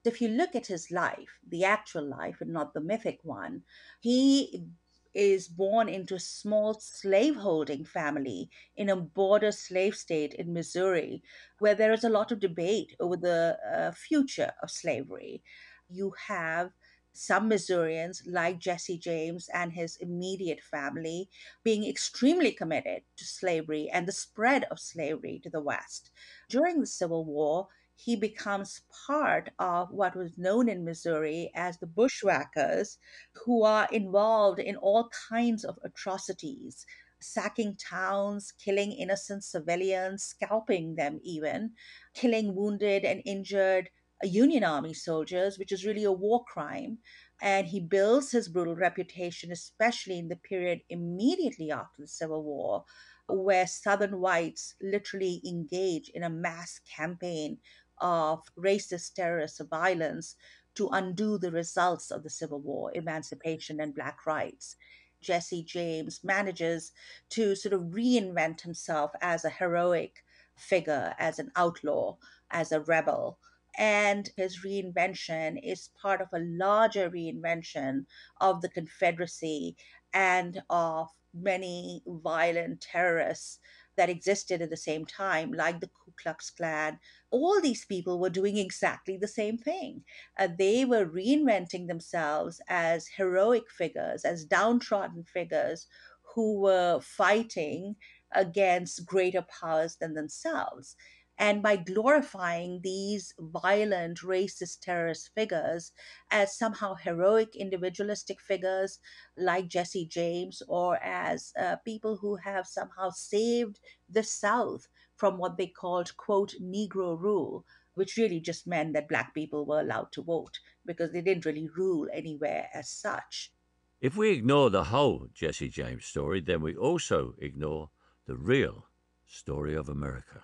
If you look at his life, the actual life and not the mythic one, he is born into a small slaveholding family in a border slave state in Missouri, where there is a lot of debate over the uh, future of slavery. You have some Missourians, like Jesse James and his immediate family, being extremely committed to slavery and the spread of slavery to the West. During the Civil War, he becomes part of what was known in Missouri as the bushwhackers, who are involved in all kinds of atrocities, sacking towns, killing innocent civilians, scalping them even, killing wounded and injured Union Army soldiers, which is really a war crime. And he builds his brutal reputation, especially in the period immediately after the Civil War, where Southern whites literally engage in a mass campaign of racist terrorist violence to undo the results of the Civil War, emancipation, and Black rights. Jesse James manages to sort of reinvent himself as a heroic figure, as an outlaw, as a rebel. And his reinvention is part of a larger reinvention of the Confederacy and of many violent terrorists that existed at the same time, like the Ku Klux Klan. All these people were doing exactly the same thing. Uh, they were reinventing themselves as heroic figures, as downtrodden figures who were fighting against greater powers than themselves. And by glorifying these violent, racist, terrorist figures as somehow heroic, individualistic figures like Jesse James, or as uh, people who have somehow saved the South from what they called, quote, Negro rule, which really just meant that black people were allowed to vote because they didn't really rule anywhere as such. If we ignore the whole Jesse James story, then we also ignore the real story of America.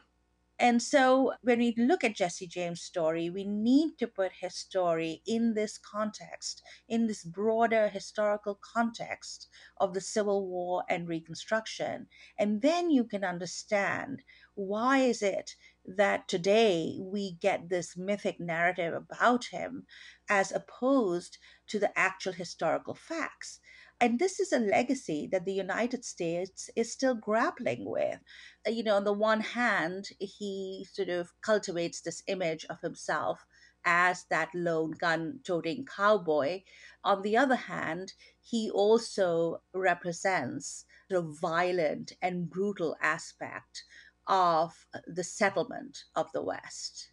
And so when we look at Jesse James' story, we need to put his story in this context, in this broader historical context of the Civil War and Reconstruction. And then you can understand why is it that today we get this mythic narrative about him as opposed to the actual historical facts. And this is a legacy that the United States is still grappling with. Uh, you know, on the one hand, he sort of cultivates this image of himself as that lone gun toting cowboy. On the other hand, he also represents the violent and brutal aspect of the settlement of the West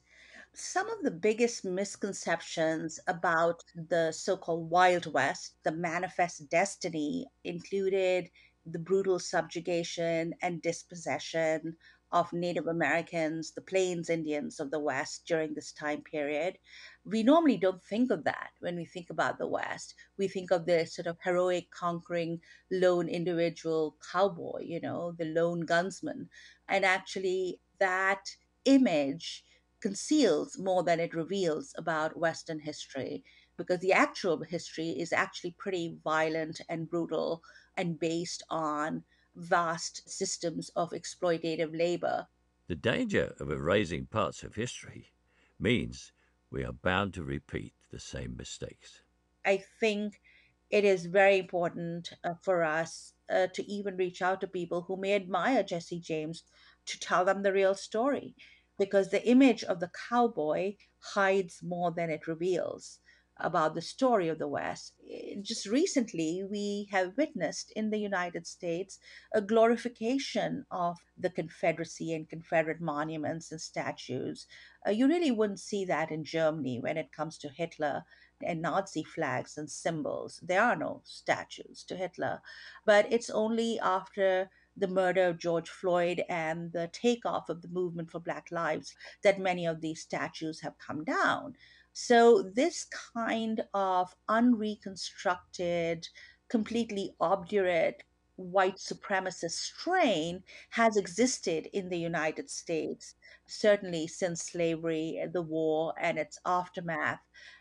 some of the biggest misconceptions about the so called Wild West, the manifest destiny, included the brutal subjugation and dispossession of Native Americans, the Plains Indians of the West during this time period. We normally don't think of that when we think about the West. We think of the sort of heroic, conquering, lone individual cowboy, you know, the lone gunsman. And actually, that image conceals more than it reveals about Western history because the actual history is actually pretty violent and brutal and based on vast systems of exploitative labor. The danger of erasing parts of history means we are bound to repeat the same mistakes. I think it is very important uh, for us uh, to even reach out to people who may admire Jesse James to tell them the real story because the image of the cowboy hides more than it reveals about the story of the West. Just recently, we have witnessed in the United States a glorification of the Confederacy and Confederate monuments and statues. Uh, you really wouldn't see that in Germany when it comes to Hitler and Nazi flags and symbols. There are no statues to Hitler, but it's only after the murder of George Floyd and the takeoff of the movement for Black Lives that many of these statues have come down. So, this kind of unreconstructed, completely obdurate white supremacist strain has existed in the United States, certainly since slavery, the war, and its aftermath.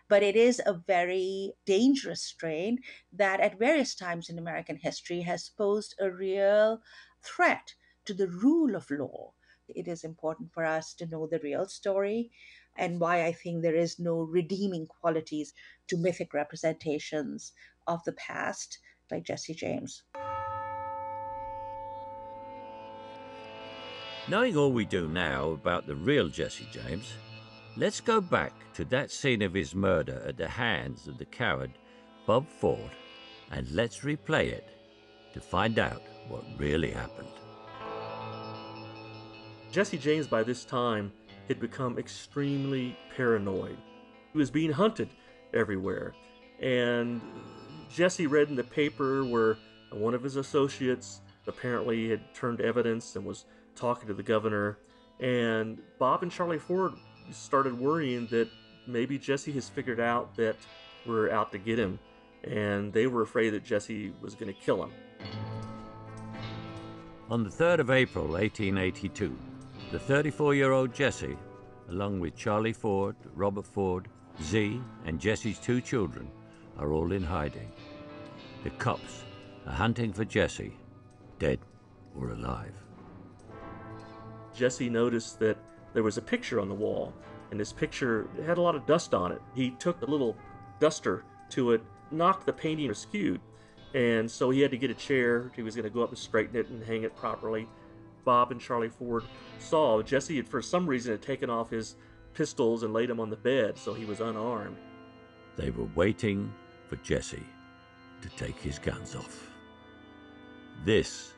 But it is a very dangerous strain that at various times in American history has posed a real threat to the rule of law. It is important for us to know the real story and why I think there is no redeeming qualities to mythic representations of the past like Jesse James. Knowing all we do now about the real Jesse James, let's go back to that scene of his murder at the hands of the coward Bob Ford and let's replay it to find out what really happened. Jesse James, by this time, had become extremely paranoid. He was being hunted everywhere. And Jesse read in the paper where one of his associates apparently had turned evidence and was talking to the governor. And Bob and Charlie Ford started worrying that maybe Jesse has figured out that we're out to get him. And they were afraid that Jesse was going to kill him. On the 3rd of April 1882, the 34 year old Jesse, along with Charlie Ford, Robert Ford, Zee, and Jesse's two children, are all in hiding. The cops are hunting for Jesse, dead or alive. Jesse noticed that there was a picture on the wall, and this picture had a lot of dust on it. He took a little duster to it, knocked the painting askew, and so he had to get a chair. He was going to go up and straighten it and hang it properly. Bob and Charlie Ford saw Jesse had, for some reason, had taken off his pistols and laid them on the bed, so he was unarmed. They were waiting for Jesse to take his guns off. This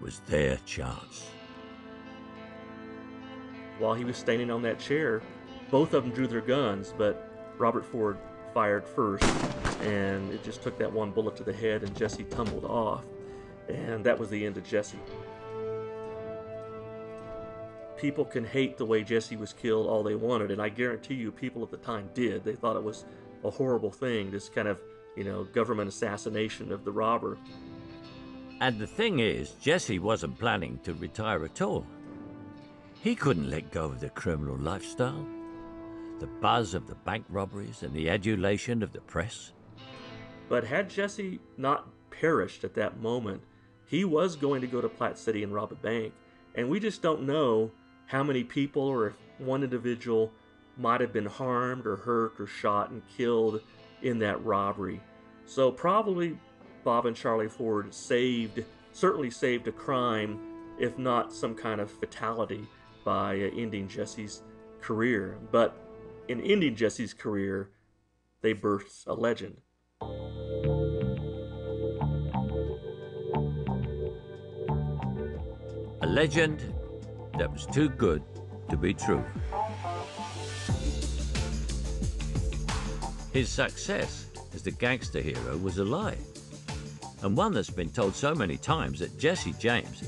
was their chance. While he was standing on that chair, both of them drew their guns, but Robert Ford fired first, and it just took that one bullet to the head, and Jesse tumbled off. And that was the end of Jesse. People can hate the way Jesse was killed all they wanted, and I guarantee you people at the time did. They thought it was a horrible thing, this kind of, you know, government assassination of the robber. And the thing is, Jesse wasn't planning to retire at all. He couldn't let go of the criminal lifestyle, the buzz of the bank robberies, and the adulation of the press. But had Jesse not perished at that moment, he was going to go to Platte City and rob a bank. And we just don't know how many people or if one individual might have been harmed or hurt or shot and killed in that robbery. So probably Bob and Charlie Ford saved, certainly saved a crime, if not some kind of fatality, by ending Jesse's career. But in ending Jesse's career, they birthed a legend. A legend that was too good to be true. His success as the gangster hero was a lie, and one that's been told so many times that Jesse James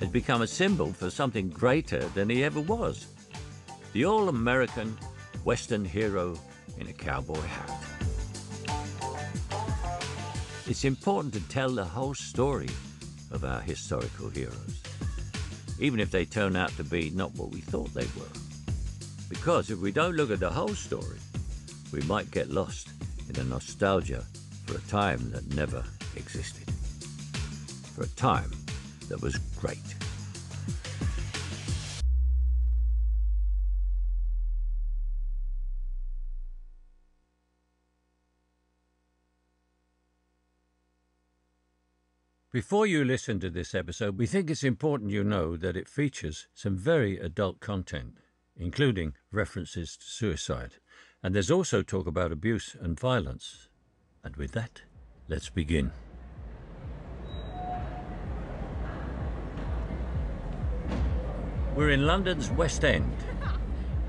has become a symbol for something greater than he ever was the all American Western hero in a cowboy hat. It's important to tell the whole story of our historical heroes, even if they turn out to be not what we thought they were. Because if we don't look at the whole story, we might get lost in the nostalgia for a time that never existed, for a time that was great. Before you listen to this episode, we think it's important you know that it features some very adult content, including references to suicide. And there's also talk about abuse and violence. And with that, let's begin. We're in London's West End.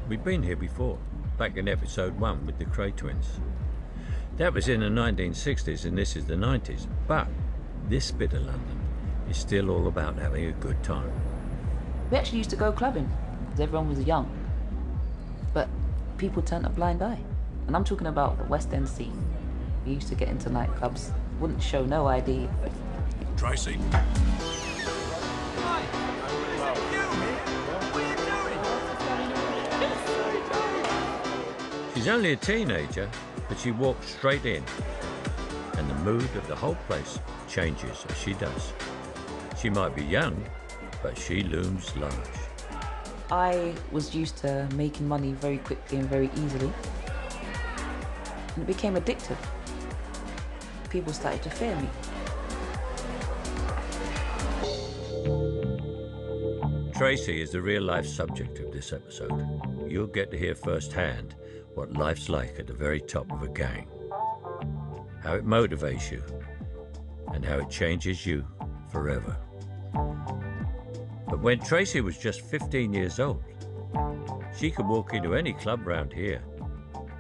We've been here before, back in episode one with the Kray twins. That was in the 1960s and this is the 90s, but this bit of London is still all about having a good time. We actually used to go clubbing because everyone was young. But people turned a blind eye. And I'm talking about the West End scene. We used to get into nightclubs, wouldn't show no ID. Tracy. She's only a teenager, but she walked straight in. Mood of the whole place changes as she does. She might be young, but she looms large. I was used to making money very quickly and very easily. And it became addictive. People started to fear me. Tracy is the real life subject of this episode. You'll get to hear firsthand what life's like at the very top of a gang, how it motivates you, and how it changes you forever. But when Tracy was just 15 years old, She could walk into any club round here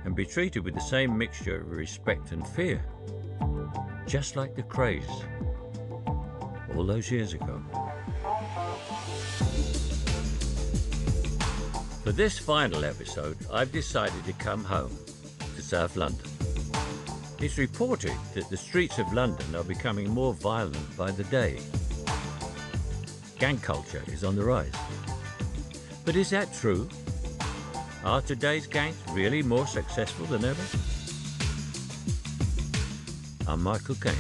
and be treated with the same mixture of respect and fear, just like the Krays all those years ago. For this final episode, I've decided to come home to South London. It's reported that the streets of London are becoming more violent by the day. Gang culture is on the rise. But is that true? Are today's gangs really more successful than ever? I'm Michael Caine.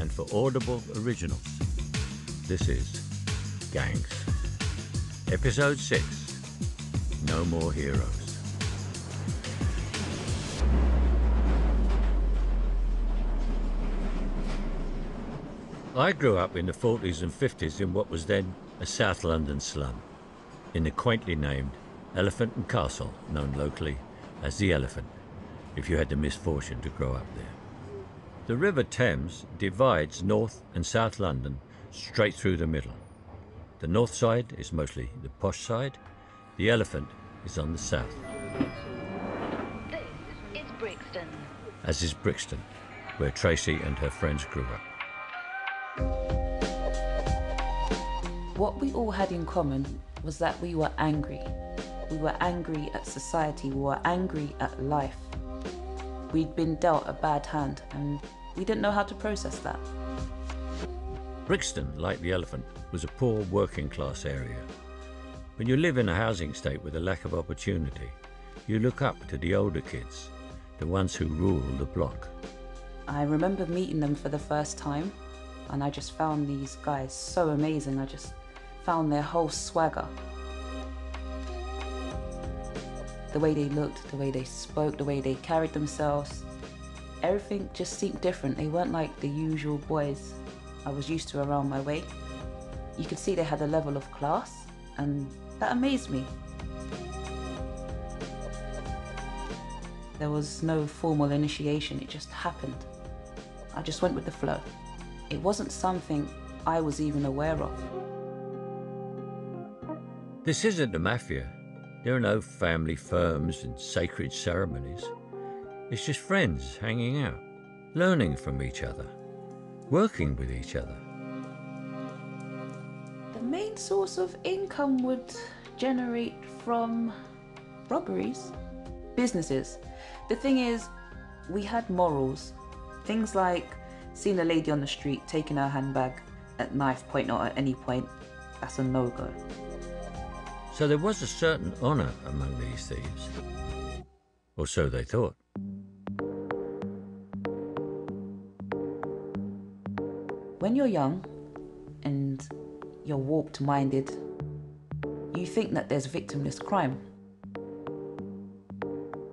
And for Audible Originals, this is Gangs. Episode 6 No More Heroes. I grew up in the 40s and 50s in what was then a South London slum, in the quaintly named Elephant and Castle, known locally as the Elephant, if you had the misfortune to grow up there. The River Thames divides North and South London straight through the middle. The north side is mostly the posh side, the Elephant is on the south, This is Brixton. as is Brixton, where Tracy and her friends grew up. What we all had in common was that we were angry. We were angry at society, we were angry at life. We'd been dealt a bad hand and we didn't know how to process that. Brixton, like the Elephant, was a poor working class area. When you live in a housing state with a lack of opportunity, you look up to the older kids, the ones who rule the block. I remember meeting them for the first time and I just found these guys so amazing. I just found their whole swagger. The way they looked, the way they spoke, the way they carried themselves. Everything just seemed different. They weren't like the usual boys I was used to around my way. You could see they had a level of class, and that amazed me. There was no formal initiation, it just happened. I just went with the flow. It wasn't something I was even aware of. This isn't the mafia. There are no family firms and sacred ceremonies. It's just friends hanging out, learning from each other, working with each other. The main source of income would generate from robberies, businesses. The thing is, we had morals. Things like seeing a lady on the street taking her handbag at knife point or at any point, that's a no go. So there was a certain honour among these thieves. Or so they thought. When you're young and you're warped minded, you think that there's victimless crime.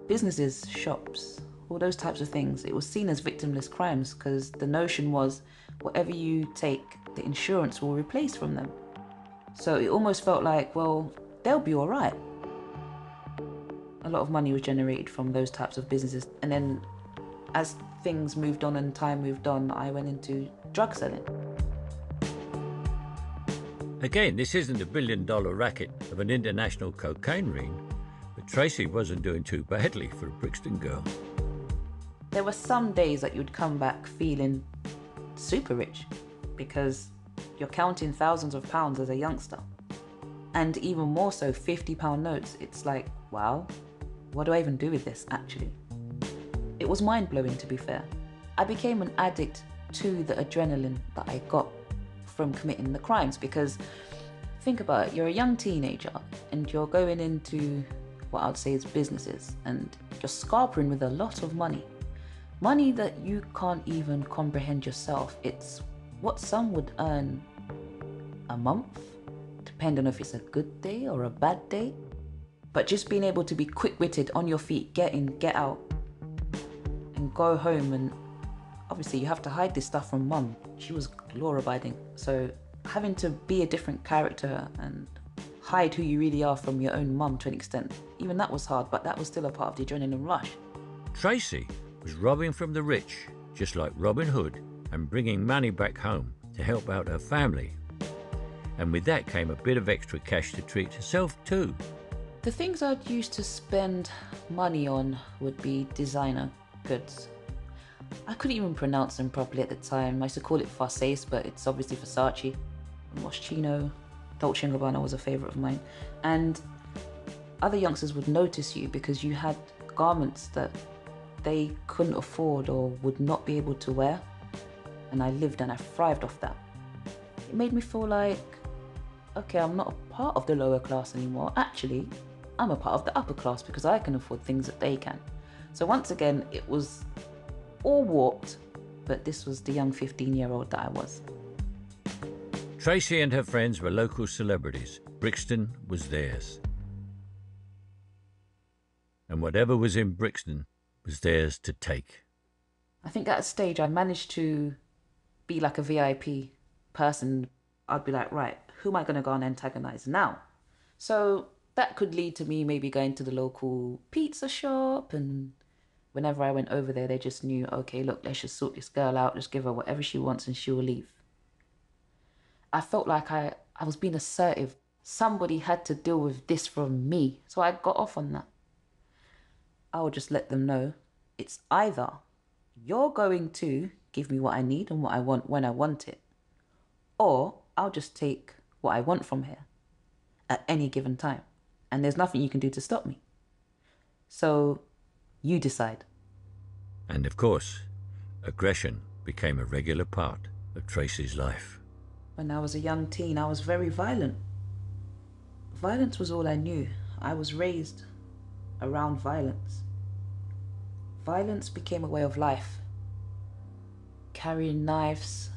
Businesses, shops, all those types of things, it was seen as victimless crimes because the notion was whatever you take, the insurance will replace from them. So it almost felt like, well, they'll be all right. A lot of money was generated from those types of businesses. And then as things moved on and time moved on, I went into drug selling. Again, this isn't a billion dollar racket of an international cocaine ring, but Tracy wasn't doing too badly for a Brixton girl. There were some days that you'd come back feeling super rich because you're counting thousands of pounds as a youngster. And even more so, 50 pound notes. It's like, wow, what do I even do with this actually? It was mind blowing to be fair. I became an addict to the adrenaline that I got from committing the crimes because think about it, you're a young teenager and you're going into what I'd say is businesses and you're scarpering with a lot of money. Money that you can't even comprehend yourself. It's what some would earn a month, depending on if it's a good day or a bad day. But just being able to be quick witted on your feet, get in, get out, and go home. And obviously, you have to hide this stuff from mum. She was law abiding. So having to be a different character and hide who you really are from your own mum to an extent, even that was hard, but that was still a part of the adrenaline rush. Tracy was robbing from the rich, just like Robin Hood, and bringing money back home to help out her family. and with that came a bit of extra cash to treat herself too. The things I'd used to spend money on would be designer goods. I couldn't even pronounce them properly at the time. I used to call it Farsace, but it's obviously Versace. Moschino, Dolce & Gabbana was a favourite of mine. And other youngsters would notice you because you had garments that they couldn't afford or would not be able to wear. And I lived and I thrived off that. It made me feel like, okay, I'm not a part of the lower class anymore. Actually, I'm a part of the upper class because I can afford things that they can. So once again, it was all warped, but this was the young 15 year old that I was. Tracy and her friends were local celebrities. Brixton was theirs. And whatever was in Brixton was theirs to take. I think at a stage I managed to be like a VIP person. I'd be like, right, who am I going to go and antagonize now? So that could lead to me maybe going to the local pizza shop and whenever I went over there, they just knew, okay, look, let's just sort this girl out, just give her whatever she wants and she'll leave. I felt like I, I was being assertive. Somebody had to deal with this from me. So I got off on that. I would just let them know it's either you're going to give me what I need and what I want when I want it, or I'll just take what I want from here at any given time. And there's nothing you can do to stop me. So you decide. And of course, aggression became a regular part of Tracy's life. When I was a young teen, I was very violent. Violence was all I knew. I was raised around violence. Violence became a way of life. Carrying knives.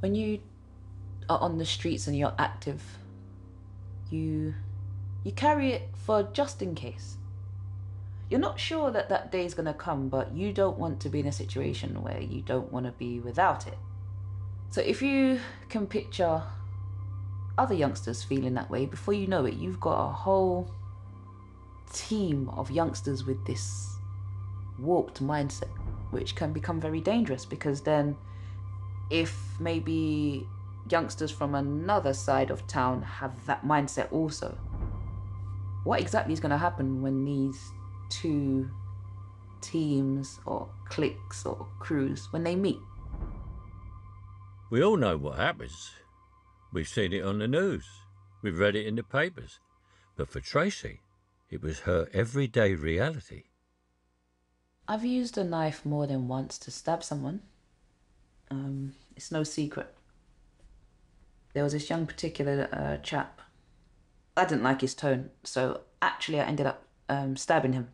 When you are on the streets and you're active, you you carry it for just in case. You're not sure that that day is going to come, but you don't want to be in a situation where you don't want to be without it. So if you can picture other youngsters feeling that way, before you know it, you've got a whole team of youngsters with this warped mindset, which can become very dangerous because then if maybe youngsters from another side of town have that mindset also, what exactly is going to happen when these two teams or cliques or crews when they meet? We all know what happens. We've seen it on the news. We've read it in the papers. But for Tracy, it was her everyday reality. I've used a knife more than once to stab someone. Um, it's no secret. There was this young particular uh, chap. I didn't like his tone, so actually I ended up um, stabbing him.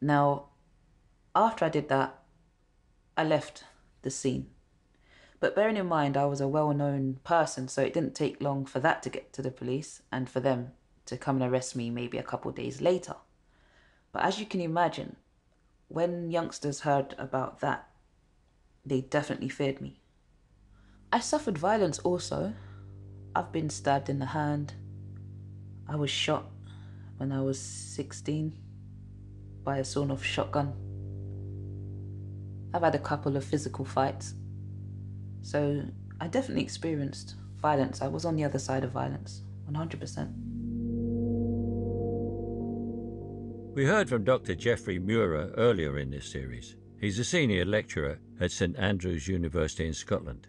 Now, after I did that, I left the scene. But bearing in mind I was a well known person, so it didn't take long for that to get to the police and for them to come and arrest me maybe a couple days later. But as you can imagine, when youngsters heard about that, they definitely feared me. I suffered violence also. I've been stabbed in the hand. I was shot when I was 16 by a sawn off shotgun. I've had a couple of physical fights so I definitely experienced violence. I was on the other side of violence, 100%. We heard from Dr. Jeffrey Murer earlier in this series. He's a senior lecturer at St Andrews University in Scotland.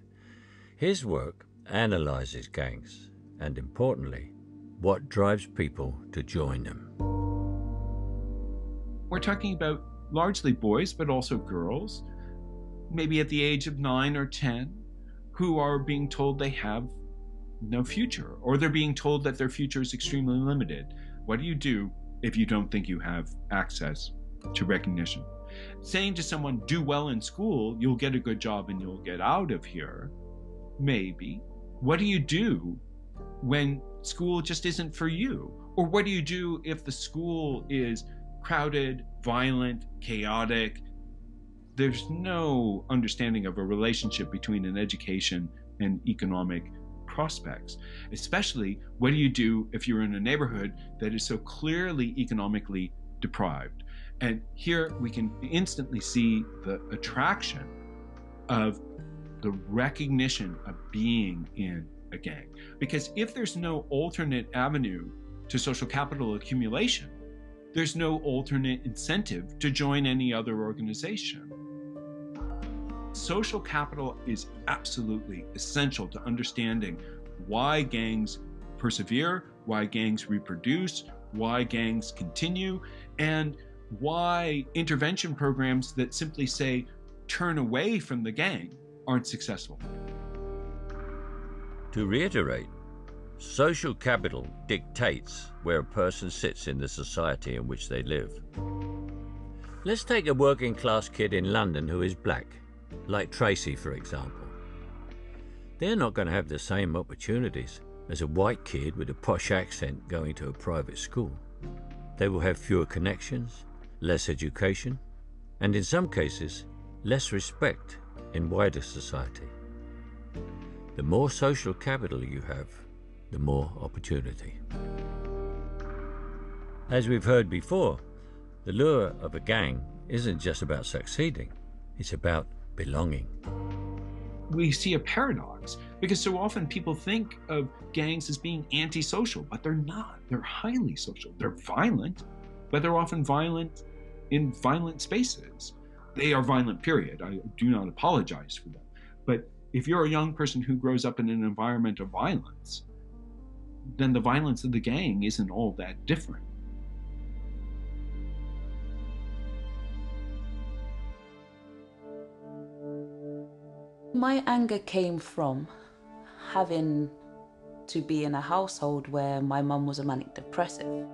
His work analyses gangs and, importantly, what drives people to join them. We're talking about largely boys, but also girls, maybe at the age of nine or 10, who are being told they have no future, or they're being told that their future is extremely limited. What do you do if you don't think you have access to recognition? Saying to someone, do well in school, you'll get a good job and you'll get out of here, maybe. What do you do when school just isn't for you? Or what do you do if the school is crowded, violent, chaotic, there's no understanding of a relationship between an education and economic prospects. Especially, what do you do if you're in a neighborhood that is so clearly economically deprived? And here we can instantly see the attraction of the recognition of being in a gang. Because if there's no alternate avenue to social capital accumulation, there's no alternate incentive to join any other organization. Social capital is absolutely essential to understanding why gangs persevere, why gangs reproduce, why gangs continue, and why intervention programs that simply say turn away from the gang aren't successful. To reiterate, social capital dictates where a person sits in the society in which they live. Let's take a working class kid in London who is black, like Tracy, for example. They're not going to have the same opportunities as a white kid with a posh accent going to a private school. They will have fewer connections, less education, and in some cases, less respect in wider society. The more social capital you have, the more opportunity. As we've heard before, the lure of a gang isn't just about succeeding, it's about belonging. We see a paradox because so often people think of gangs as being antisocial, but they're not. They're highly social. They're violent, but they're often violent in violent spaces. They are violent, period. I do not apologize for them. But if you're a young person who grows up in an environment of violence, then the violence of the gang isn't all that different. My anger came from having to be in a household where my mum was a manic depressive.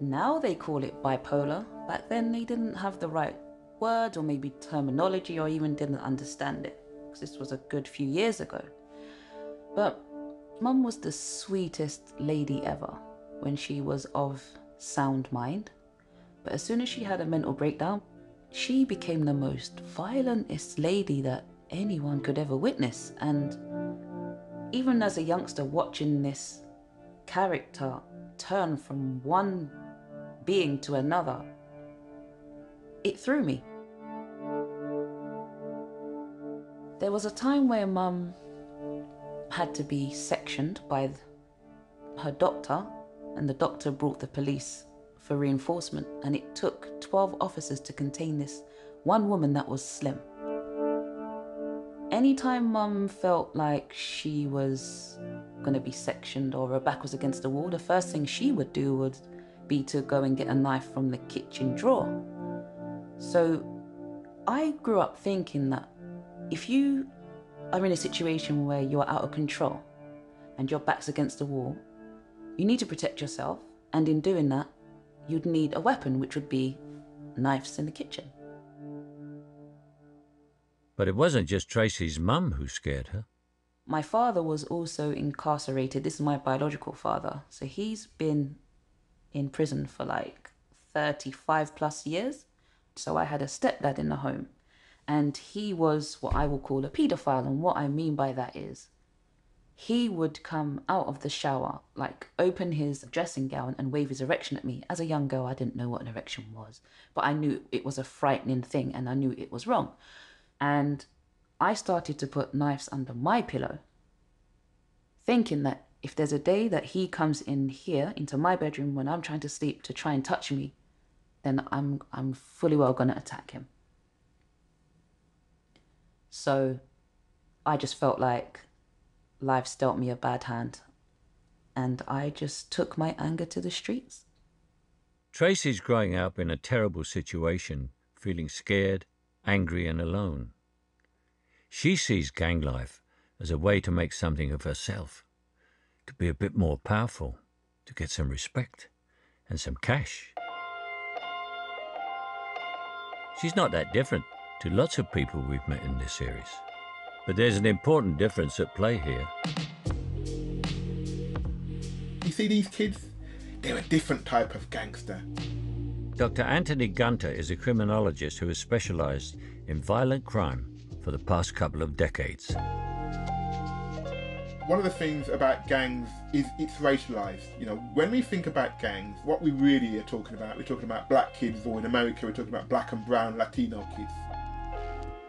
Now they call it bipolar. Back then they didn't have the right word or maybe terminology or even didn't understand it because this was a good few years ago. But mum was the sweetest lady ever when she was of sound mind. But as soon as she had a mental breakdown, she became the most violentest lady that anyone could ever witness. And even as a youngster watching this character turn from one being to another, it threw me. There was a time where mum had to be sectioned by her doctor, and the doctor brought the police for reinforcement, and it took 12 officers to contain this one woman that was slim. Anytime mum felt like she was going to be sectioned or her back was against the wall, the first thing she would do would be to go and get a knife from the kitchen drawer. So I grew up thinking that if you are in a situation where you're out of control and your back's against the wall, you need to protect yourself, and in doing that, you'd need a weapon, which would be knives in the kitchen. But it wasn't just Tracy's mum who scared her. My father was also incarcerated. This is my biological father. So he's been in prison for like 35 plus years. So I had a stepdad in the home. And he was what I will call a paedophile. And what I mean by that is he would come out of the shower, like open his dressing gown and wave his erection at me. As a young girl, I didn't know what an erection was, but I knew it was a frightening thing and I knew it was wrong. And I started to put knives under my pillow, thinking that if there's a day that he comes in here into my bedroom when I'm trying to sleep to try and touch me, then I'm I'm fully well gonna attack him. So I just felt like life's dealt me a bad hand. And I just took my anger to the streets. Tracy's growing up in a terrible situation, feeling scared, angry, and alone. She sees gang life as a way to make something of herself, to be a bit more powerful, to get some respect and some cash. She's not that different to lots of people we've met in this series. But there's an important difference at play here. You see these kids? They're a different type of gangster. Dr. Anthony Gunter is a criminologist who has specialized in violent crime for the past couple of decades. One of the things about gangs is it's racialized. You know, when we think about gangs, what we really are talking about, we're talking about black kids, or in America, we're talking about black and brown Latino kids.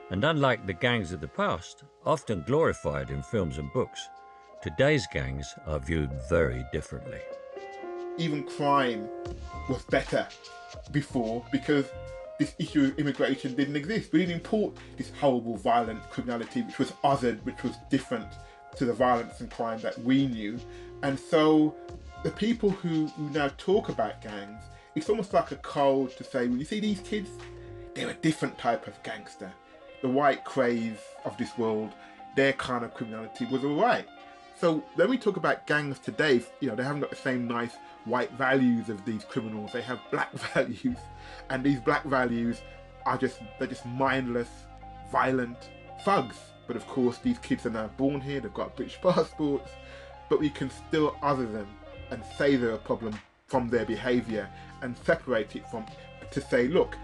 And unlike the gangs of the past, often glorified in films and books, today's gangs are viewed very differently. Even crime was better before because this issue of immigration didn't exist. We didn't import this horrible, violent criminality, which was othered, which was different to the violence and crime that we knew. And so the people who, now talk about gangs, it's almost like a code to say, when you see these kids, they're a different type of gangster. The white Krays of this world, their kind of criminality was alright. So when we talk about gangs today, you know, they haven't got the same nice white values of these criminals. They have black values, and these black values are just they're just mindless, violent thugs. But of course, these kids are now born here. They've got British passports, but we can still other them and say they're a problem from their behaviour and separate it from to say, look,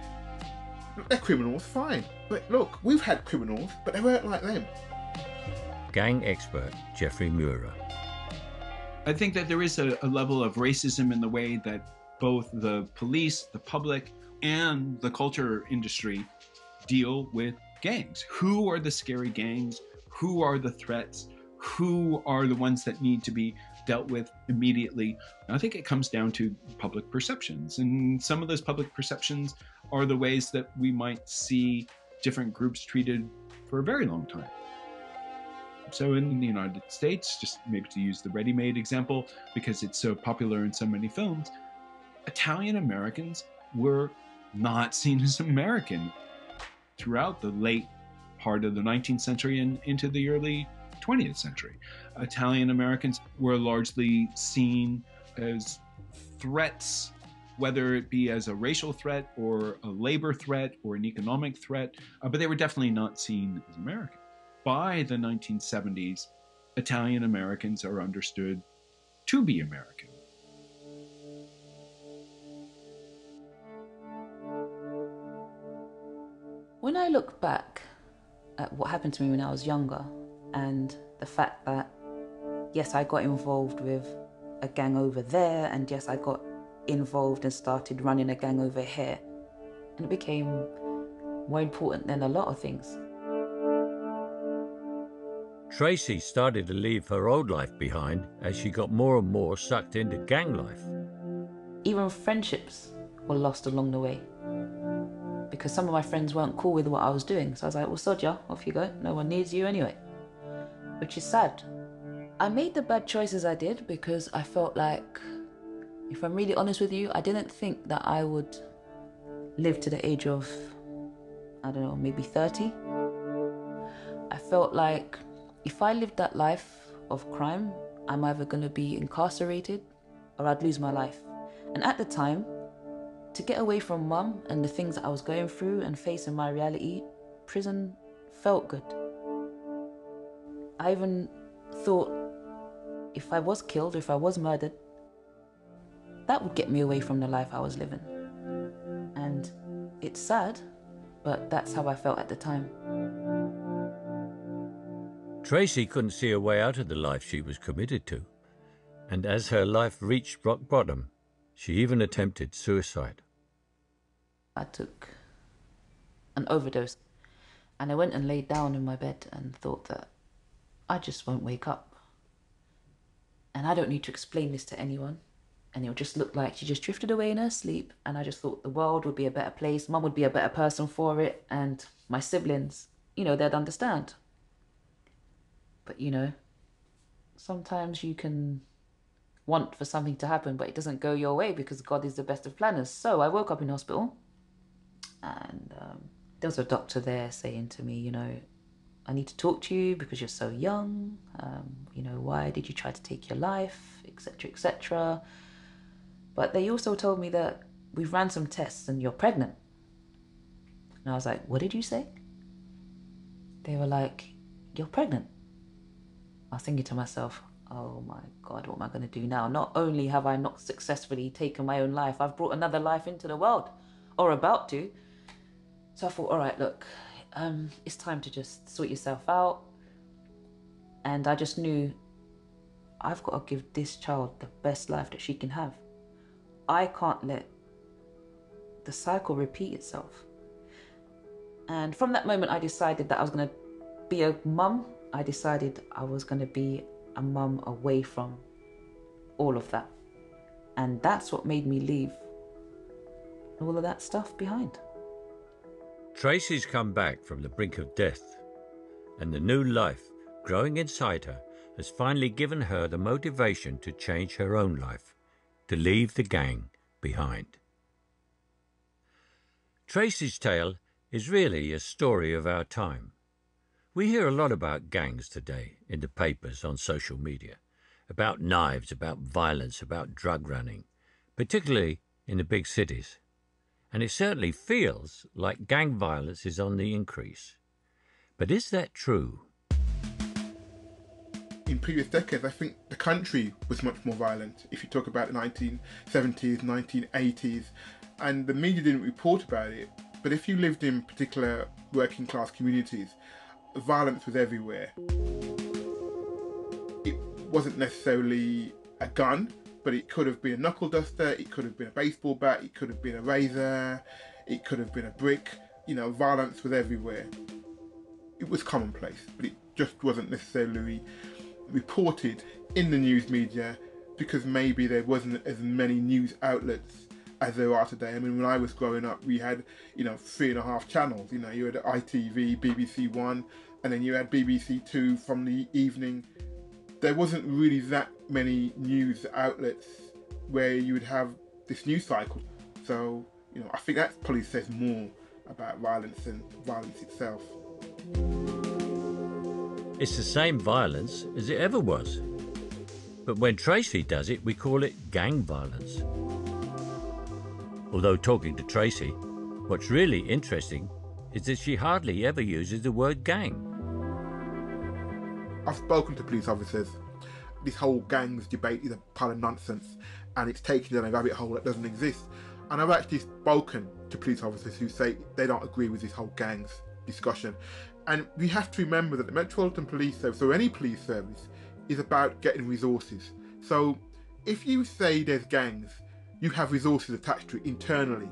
they're criminals, fine. But look, we've had criminals, but they weren't like them. Gang expert Jeffrey Murer. I think that there is a, a, level of racism in the way that both the police, the public, and the culture industry deal with gangs. Who are the scary gangs? Who are the threats? Who are the ones that need to be dealt with immediately? I think it comes down to public perceptions. And some of those public perceptions are the ways that we might see different groups treated for a very long time. So in the United States, just maybe to use the ready made example, because it's so popular in so many films, Italian Americans were not seen as American throughout the late part of the 19th century and into the early 20th century. Italian Americans were largely seen as threats, whether it be as a racial threat or a labor threat or an economic threat, uh, but they were definitely not seen as American by the 1970s, Italian Americans are understood to be American. When I look back at what happened to me when I was younger and the fact that, yes, I got involved with a gang over there, and yes, I got involved and started running a gang over here, and it became more important than a lot of things. Tracy started to leave her old life behind as she got more and more sucked into gang life. Even friendships were lost along the way because some of my friends weren't cool with what I was doing. So I was like, well, Sodja, off you go. No one needs you anyway. Which is sad. I made the bad choices I did because I felt like, if I'm really honest with you, I didn't think that I would live to the age of, I don't know, maybe 30. I felt like if I lived that life of crime, I'm either going to be incarcerated or I'd lose my life. And at the time, to get away from mum and the things that I was going through and facing my reality, prison felt good. I even thought if I was killed, if I was murdered, that would get me away from the life I was living. And it's sad, but that's how I felt at the time. Tracy couldn't see a way out of the life she was committed to, and as her life reached rock bottom, she even attempted suicide. I took an overdose and I went and laid down in my bed and thought that I just won't wake up. And I don't need to explain this to anyone. And it'll just look like she just drifted away in her sleep. And I just thought the world would be a better place, mum would be a better person for it, and my siblings, you know, they'd understand. But you know, sometimes you can want for something to happen, but it doesn't go your way because God is the best of planners. So I woke up in hospital, and um, there was a doctor there saying to me, you know, I need to talk to you because you're so young. Um, you know, why did you try to take your life, etc., etc. But they also told me that we've ran some tests and you're pregnant. And I was like, what did you say? They were like, you're pregnant. I was thinking to myself, oh my God, what am I going to do now? Not only have I not successfully taken my own life, I've brought another life into the world, or about to. So I thought, all right, look, um, it's time to just sort yourself out. And I just knew I've got to give this child the best life that she can have. I can't let the cycle repeat itself. And from that moment, I decided that I was going to be a mum. I decided I was going to be a mum away from all of that. And that's what made me leave all of that stuff behind. Tracy's come back from the brink of death, and the new life growing inside her has finally given her the motivation to change her own life, to leave the gang behind. Tracy's tale is really a story of our time. We hear a lot about gangs today in the papers, on social media, about knives, about violence, about drug running, particularly in the big cities. And it certainly feels like gang violence is on the increase. But is that true? Previous decades, I think the country was much more violent. If you talk about the 1970s, 1980s, and the media didn't report about it, but if you lived in particular working class communities, violence was everywhere. It wasn't necessarily a gun, but it could have been a knuckle duster, it could have been a baseball bat, it could have been a razor, it could have been a brick. You know, violence was everywhere. It was commonplace, but it just wasn't necessarily reported in the news media because maybe there wasn't as many news outlets as there are today. I mean, when I was growing up, we had, you know, three and a half channels. You know, you had ITV, BBC One, and then you had BBC Two from the evening. There wasn't really that many news outlets where you would have this news cycle. So, you know, I think that probably says more about violence than violence itself. It's the same violence as it ever was. But when Tracy does it, we call it gang violence. Although talking to Tracy, what's really interesting is that she hardly ever uses the word gang. I've spoken to police officers. This whole gangs debate is a pile of nonsense and it's taking down a rabbit hole that doesn't exist. And I've actually spoken to police officers who say they don't agree with this whole gangs discussion. And we have to remember that the Metropolitan Police Service, or any police service, is about getting resources. So if you say there's gangs, you have resources attached to it internally.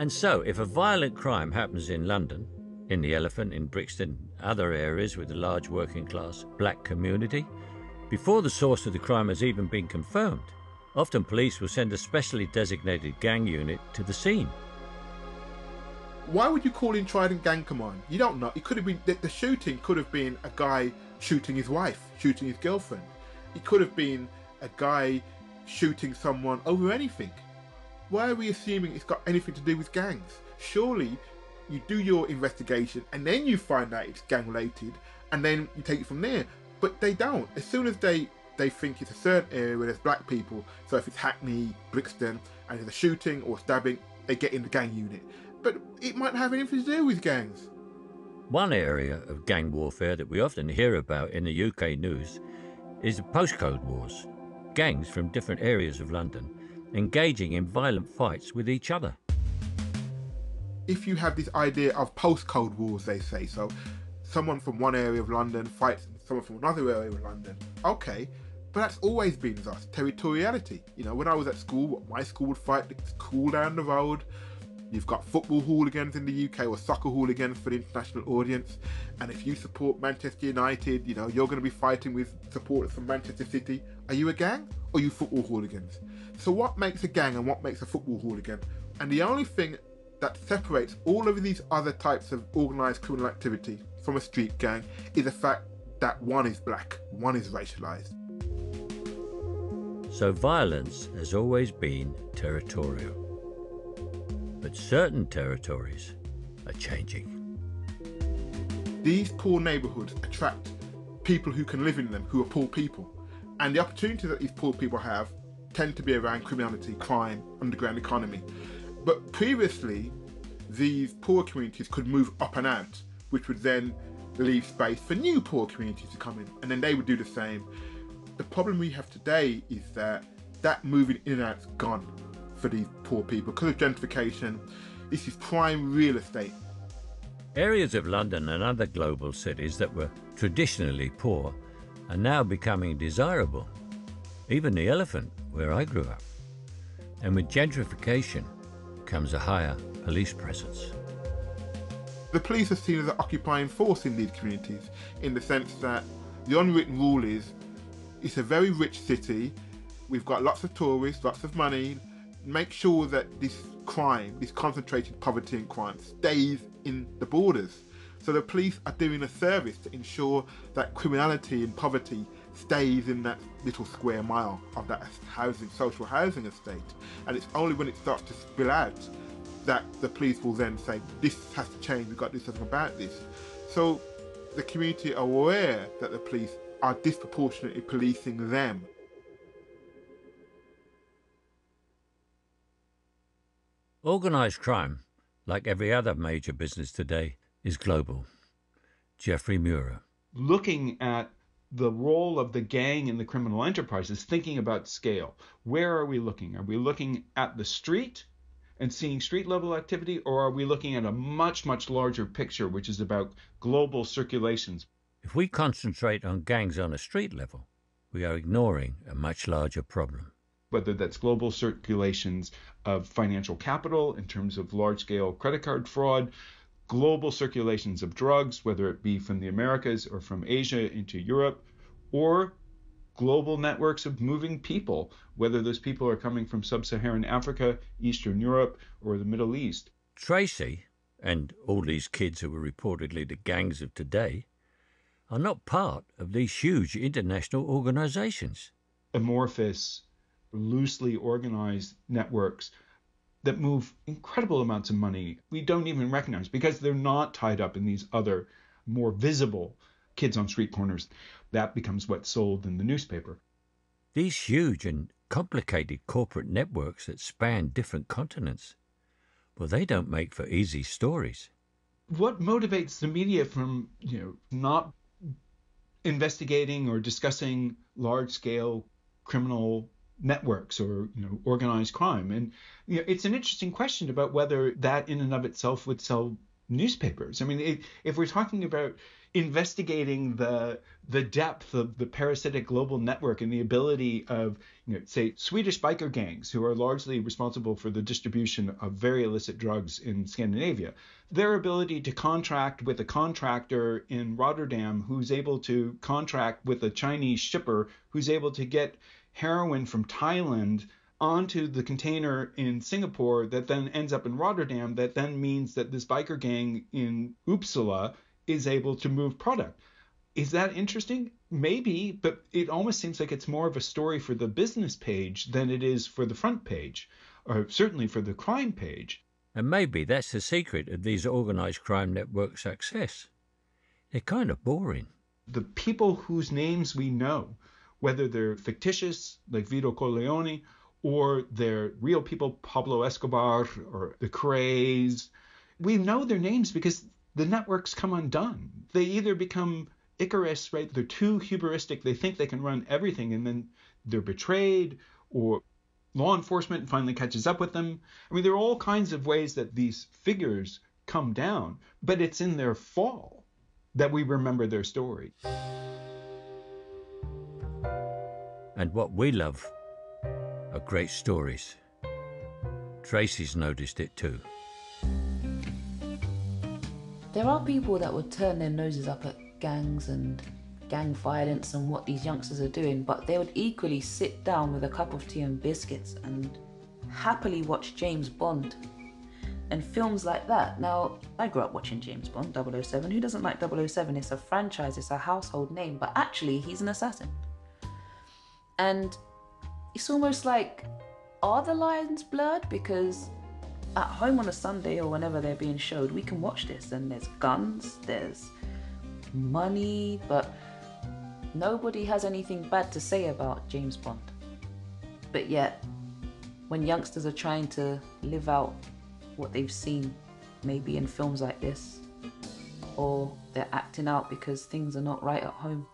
And so, if a violent crime happens in London, in the Elephant, in Brixton, other areas with a large working class black community, before the source of the crime has even been confirmed, often police will send a specially designated gang unit to the scene. Why would you call in Trident Gang Command? You don't know. It could have been the, the shooting could have been a guy shooting his wife, shooting his girlfriend. It could have been a guy shooting someone over anything. Why are we assuming it's got anything to do with gangs? Surely you do your investigation and then you find out it's gang related and then you take it from there. But they don't. As soon as they they think it's a certain area where there's black people, so if it's Hackney, Brixton, and there's a shooting or stabbing, they get in the gang unit. But it might have anything to do with gangs. One area of gang warfare that we often hear about in the UK news is the postcode wars. Gangs from different areas of London engaging in violent fights with each other. If you have this idea of postcode wars, they say, so someone from one area of London fights someone from another area of London, okay, but that's always been us territoriality. You know, when I was at school, my school would fight the school down the road. You've got football hooligans in the UK or soccer hooligans for the international audience. And if you support Manchester United, you know, you're going to be fighting with supporters from Manchester City. Are you a gang or you football hooligans? So what makes a gang and what makes a football hooligan? And the only thing that separates all of these other types of organised criminal activity from a street gang is the fact that one is black, one is racialised. So violence has always been territorial. But certain territories are changing. These poor neighbourhoods attract people who can live in them, who are poor people. And the opportunities that these poor people have tend to be around criminality, crime, underground economy. But previously, these poor communities could move up and out, which would then leave space for new poor communities to come in, and then they would do the same. The problem we have today is that that moving in and out's gone for these poor people because of gentrification. This is prime real estate. Areas of London and other global cities that were traditionally poor are now becoming desirable. Even the Elephant, where I grew up. And with gentrification comes a higher police presence. The police are seen as an occupying force in these communities, in the sense that the unwritten rule is it's a very rich city, we've got lots of tourists, lots of money. Make sure that this crime, this concentrated poverty and crime, stays in the borders. So the police are doing a service to ensure that criminality and poverty stays in that little square mile of that housing, social housing estate. And it's only when it starts to spill out that the police will then say, this has to change, we've got to do something about this. So the community are aware that the police are disproportionately policing them. Organised crime, like every other major business today, is global. Jeffrey Murer. Looking at the role of the gang in the criminal enterprise is thinking about scale. Where are we looking? Are we looking at the street and seeing street level activity, or are we looking at a much, much larger picture, which is about global circulations? If we concentrate on gangs on a street level, we are ignoring a much larger problem. Whether that's global circulations of financial capital in terms of large scale credit card fraud, global circulations of drugs, whether it be from the Americas or from Asia into Europe, or global networks of moving people, whether those people are coming from sub Saharan Africa, Eastern Europe, or the Middle East. Tracy, and all these kids who are reportedly the gangs of today, are not part of these huge international organizations. Amorphous, loosely organized networks that move incredible amounts of money we don't even recognize because they're not tied up in these other more visible kids on street corners. That becomes what's sold in the newspaper. These huge and complicated corporate networks that span different continents, well, they don't make for easy stories. What motivates the media from, you know, not investigating or discussing large scale criminal networks or you know organized crime. And you know it's an interesting question about whether that in and of itself would sell newspapers. I mean it, if we're talking about investigating the the depth of the parasitic global network and the ability of you know say Swedish biker gangs who are largely responsible for the distribution of very illicit drugs in Scandinavia their ability to contract with a contractor in Rotterdam who's able to contract with a Chinese shipper who's able to get heroin from Thailand onto the container in Singapore that then ends up in Rotterdam that then means that this biker gang in Uppsala is able to move product. Is that interesting? Maybe, but it almost seems like it's more of a story for the business page than it is for the front page, or certainly for the crime page. And maybe that's the secret of these organized crime networks' success. They're kind of boring. The people whose names we know, whether they're fictitious, like Vito Corleone, or they're real people, Pablo Escobar or the Krays, we know their names because the networks come undone. They either become Icarus, right? They're too hubristic. They think they can run everything, and then they're betrayed, or law enforcement finally catches up with them. I mean, there are all kinds of ways that these figures come down, but it's in their fall that we remember their story. And what we love are great stories. Tracy's noticed it too. There are people that would turn their noses up at gangs and gang violence and what these youngsters are doing, but they would equally sit down with a cup of tea and biscuits and happily watch James Bond and films like that. Now, I grew up watching James Bond 007. Who doesn't like 007? It's a franchise, it's a household name, but actually, he's an assassin. And it's almost like, are the lines blurred? Because at home on a Sunday or whenever they're being showed, we can watch this and there's guns, there's money, but nobody has anything bad to say about James Bond. But yet, when youngsters are trying to live out what they've seen, maybe in films like this, or they're acting out because things are not right at home,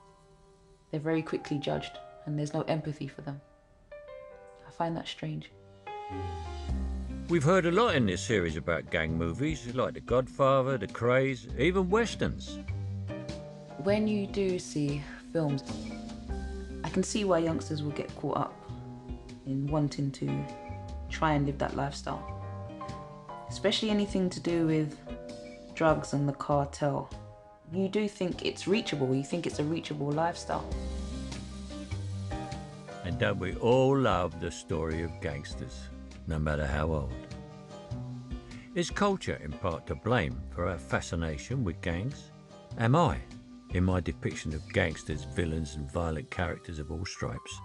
they're very quickly judged and there's no empathy for them. I find that strange. We've heard a lot in this series about gang movies, like The Godfather, The Krays, even westerns. When you do see films, I can see why youngsters will get caught up in wanting to try and live that lifestyle. Especially anything to do with drugs, and the cartel. You do think it's reachable, you think it's a reachable lifestyle. And don't we all love the story of gangsters, no matter how old? Is culture in part to blame for our fascination with gangs? Am I, in my depiction of gangsters, villains, and violent characters of all stripes,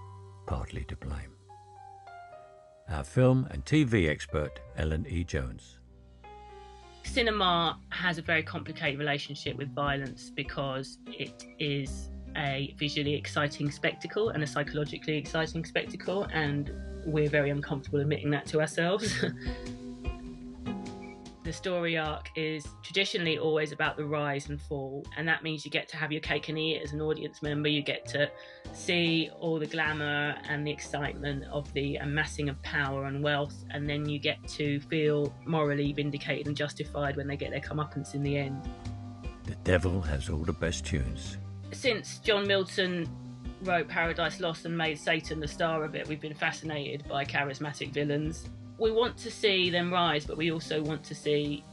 partly to blame? Our film and TV expert, Ellen E. Jones. Cinema has a very complicated relationship with violence because it is a visually exciting spectacle and a psychologically exciting spectacle, and we're very uncomfortable admitting that to ourselves. the story arc is traditionally always about the rise and fall, and that means you get to have your cake and eat it as an audience member. You get to see all the glamour and the excitement of the amassing of power and wealth, and then you get to feel morally vindicated and justified when they get their comeuppance in the end. The devil has all the best tunes. Since John Milton wrote Paradise Lost and made Satan the star of it, we've been fascinated by charismatic villains we want to see them rise, but we also want to see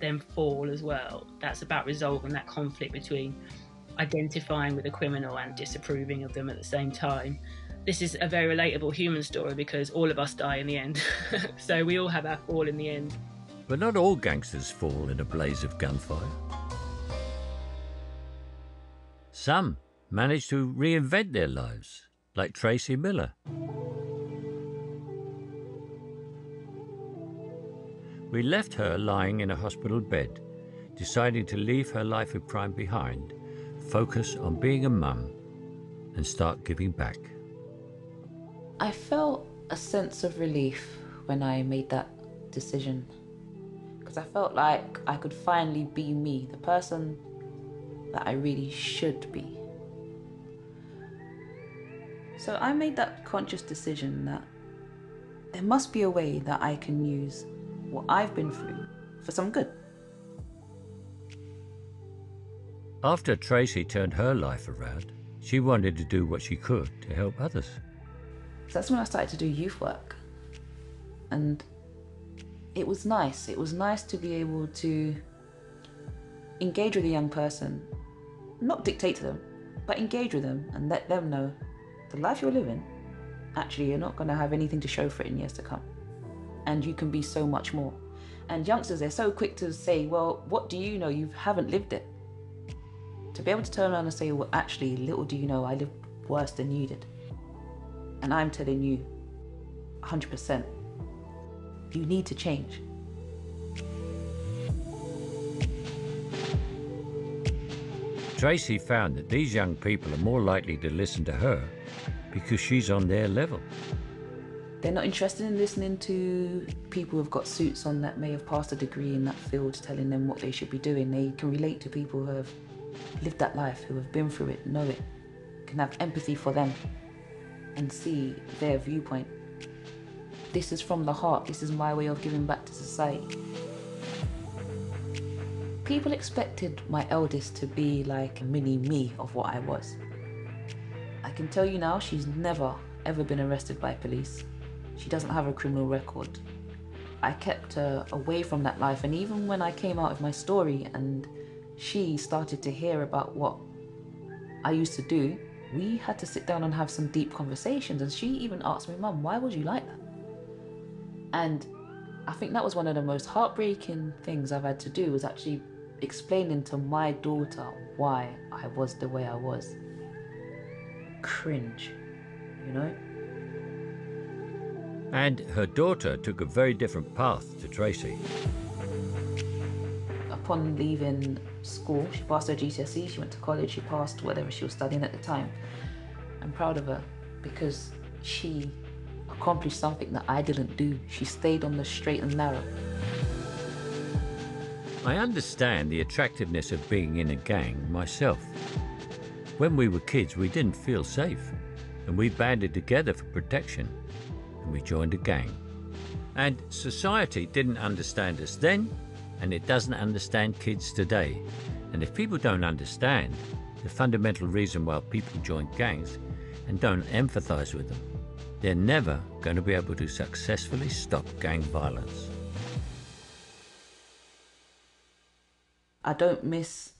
them fall as well. That's about resolving that conflict between identifying with a criminal and disapproving of them at the same time. This is a very relatable human story because all of us die in the end. so we all have our fall in the end. But not all gangsters fall in a blaze of gunfire. Some manage to reinvent their lives, like Tracy Miller. We left her lying in a hospital bed, deciding to leave her life of crime behind, focus on being a mum, and start giving back. I felt a sense of relief when I made that decision because I felt like I could finally be me, the person that I really should be. So I made that conscious decision that there must be a way that I can use what I've been through for some good. After Tracy turned her life around, she wanted to do what she could to help others. So that's when I started to do youth work. And it was nice. It was nice to be able to engage with a young person, not dictate to them, but engage with them and let them know the life you're living, actually, you're not going to have anything to show for it in years to come and you can be so much more. And youngsters, they're so quick to say, well, what do you know? You haven't lived it. To be able to turn around and say, well, actually, little do you know, I lived worse than you did. And I'm telling you, 100%, you need to change. Tracy found that these young people are more likely to listen to her because she's on their level. They're not interested in listening to people who've got suits on that may have passed a degree in that field telling them what they should be doing. They can relate to people who have lived that life, who have been through it, know it, can have empathy for them and see their viewpoint. This is from the heart, this is my way of giving back to society. People expected my eldest to be like a mini me of what I was. I can tell you now, she's never ever been arrested by police. She doesn't have a criminal record. I kept her away from that life, and even when I came out of my story and she started to hear about what I used to do, we had to sit down and have some deep conversations. And she even asked me, Mum, why was you like that? And I think that was one of the most heartbreaking things I've had to do was actually explaining to my daughter why I was the way I was. Cringe, you know? And her daughter took a very different path to Tracy. Upon leaving school, she passed her GCSE, she went to college, she passed whatever she was studying at the time. I'm proud of her because she accomplished something that I didn't do. She stayed on the straight and narrow. I understand the attractiveness of being in a gang myself. When we were kids, we didn't feel safe, and we banded together for protection and we joined a gang. And society didn't understand us then, and it doesn't understand kids today. And if people don't understand the fundamental reason why people join gangs and don't empathize with them, they're never going to be able to successfully stop gang violence. I don't miss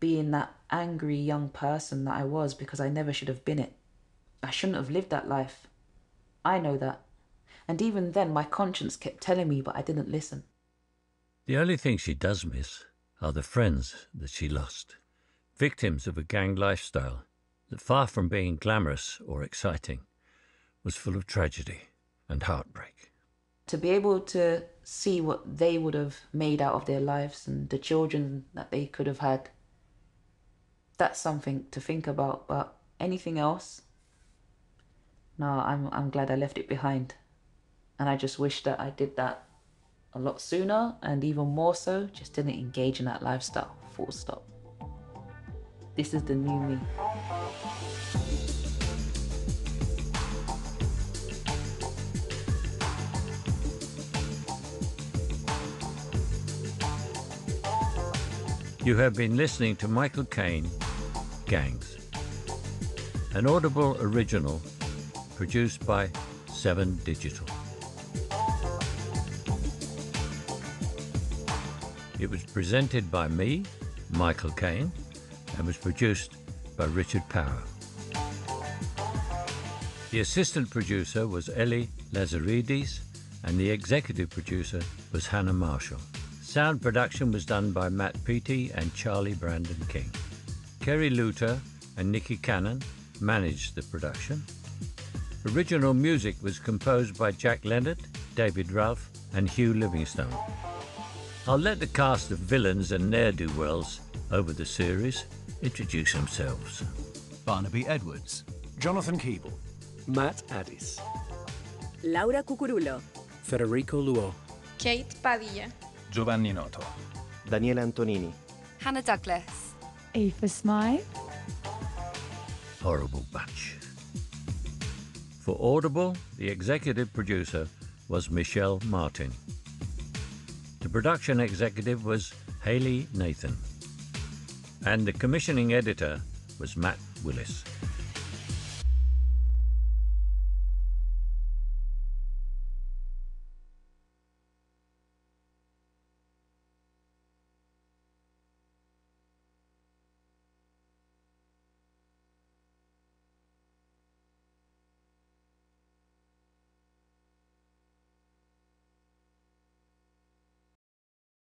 being that angry young person that I was because I never should have been it. I shouldn't have lived that life. I know that. And even then, my conscience kept telling me, but I didn't listen. The only thing she does miss are the friends that she lost, victims of a gang lifestyle that, far from being glamorous or exciting, was full of tragedy and heartbreak. To be able to see what they would have made out of their lives and the children that they could have had, that's something to think about. But anything else, no, I'm, I'm glad I left it behind. And I just wish that I did that a lot sooner and even more so, just didn't engage in that lifestyle, full stop. This is the new me. You have been listening to Michael Caine, Gangs, an Audible original produced by Seven Digital. It was presented by me, Michael Caine, and was produced by Richard Power. The assistant producer was Ellie Lazaridis, and the executive producer was Hannah Marshall. Sound production was done by Matt Peaty and Charlie Brandon King. Kerry Luter and Nikki Cannon managed the production. Original music was composed by Jack Leonard, David Ralph, and Hugh Livingstone. I'll let the cast of villains and ne'er-do-wells over the series introduce themselves. Barnaby Edwards, Jonathan Keeble, Matt Addis, Laura Cucurullo, Federico Luo, Kate Padilla, Giovanni Noto, Daniele Antonini, Hannah Douglas, Aoife Smythe, Horrible bunch. For Audible, the executive producer was Michelle Martin. The production executive was Haley Nathan. And the commissioning editor was Matt Willis.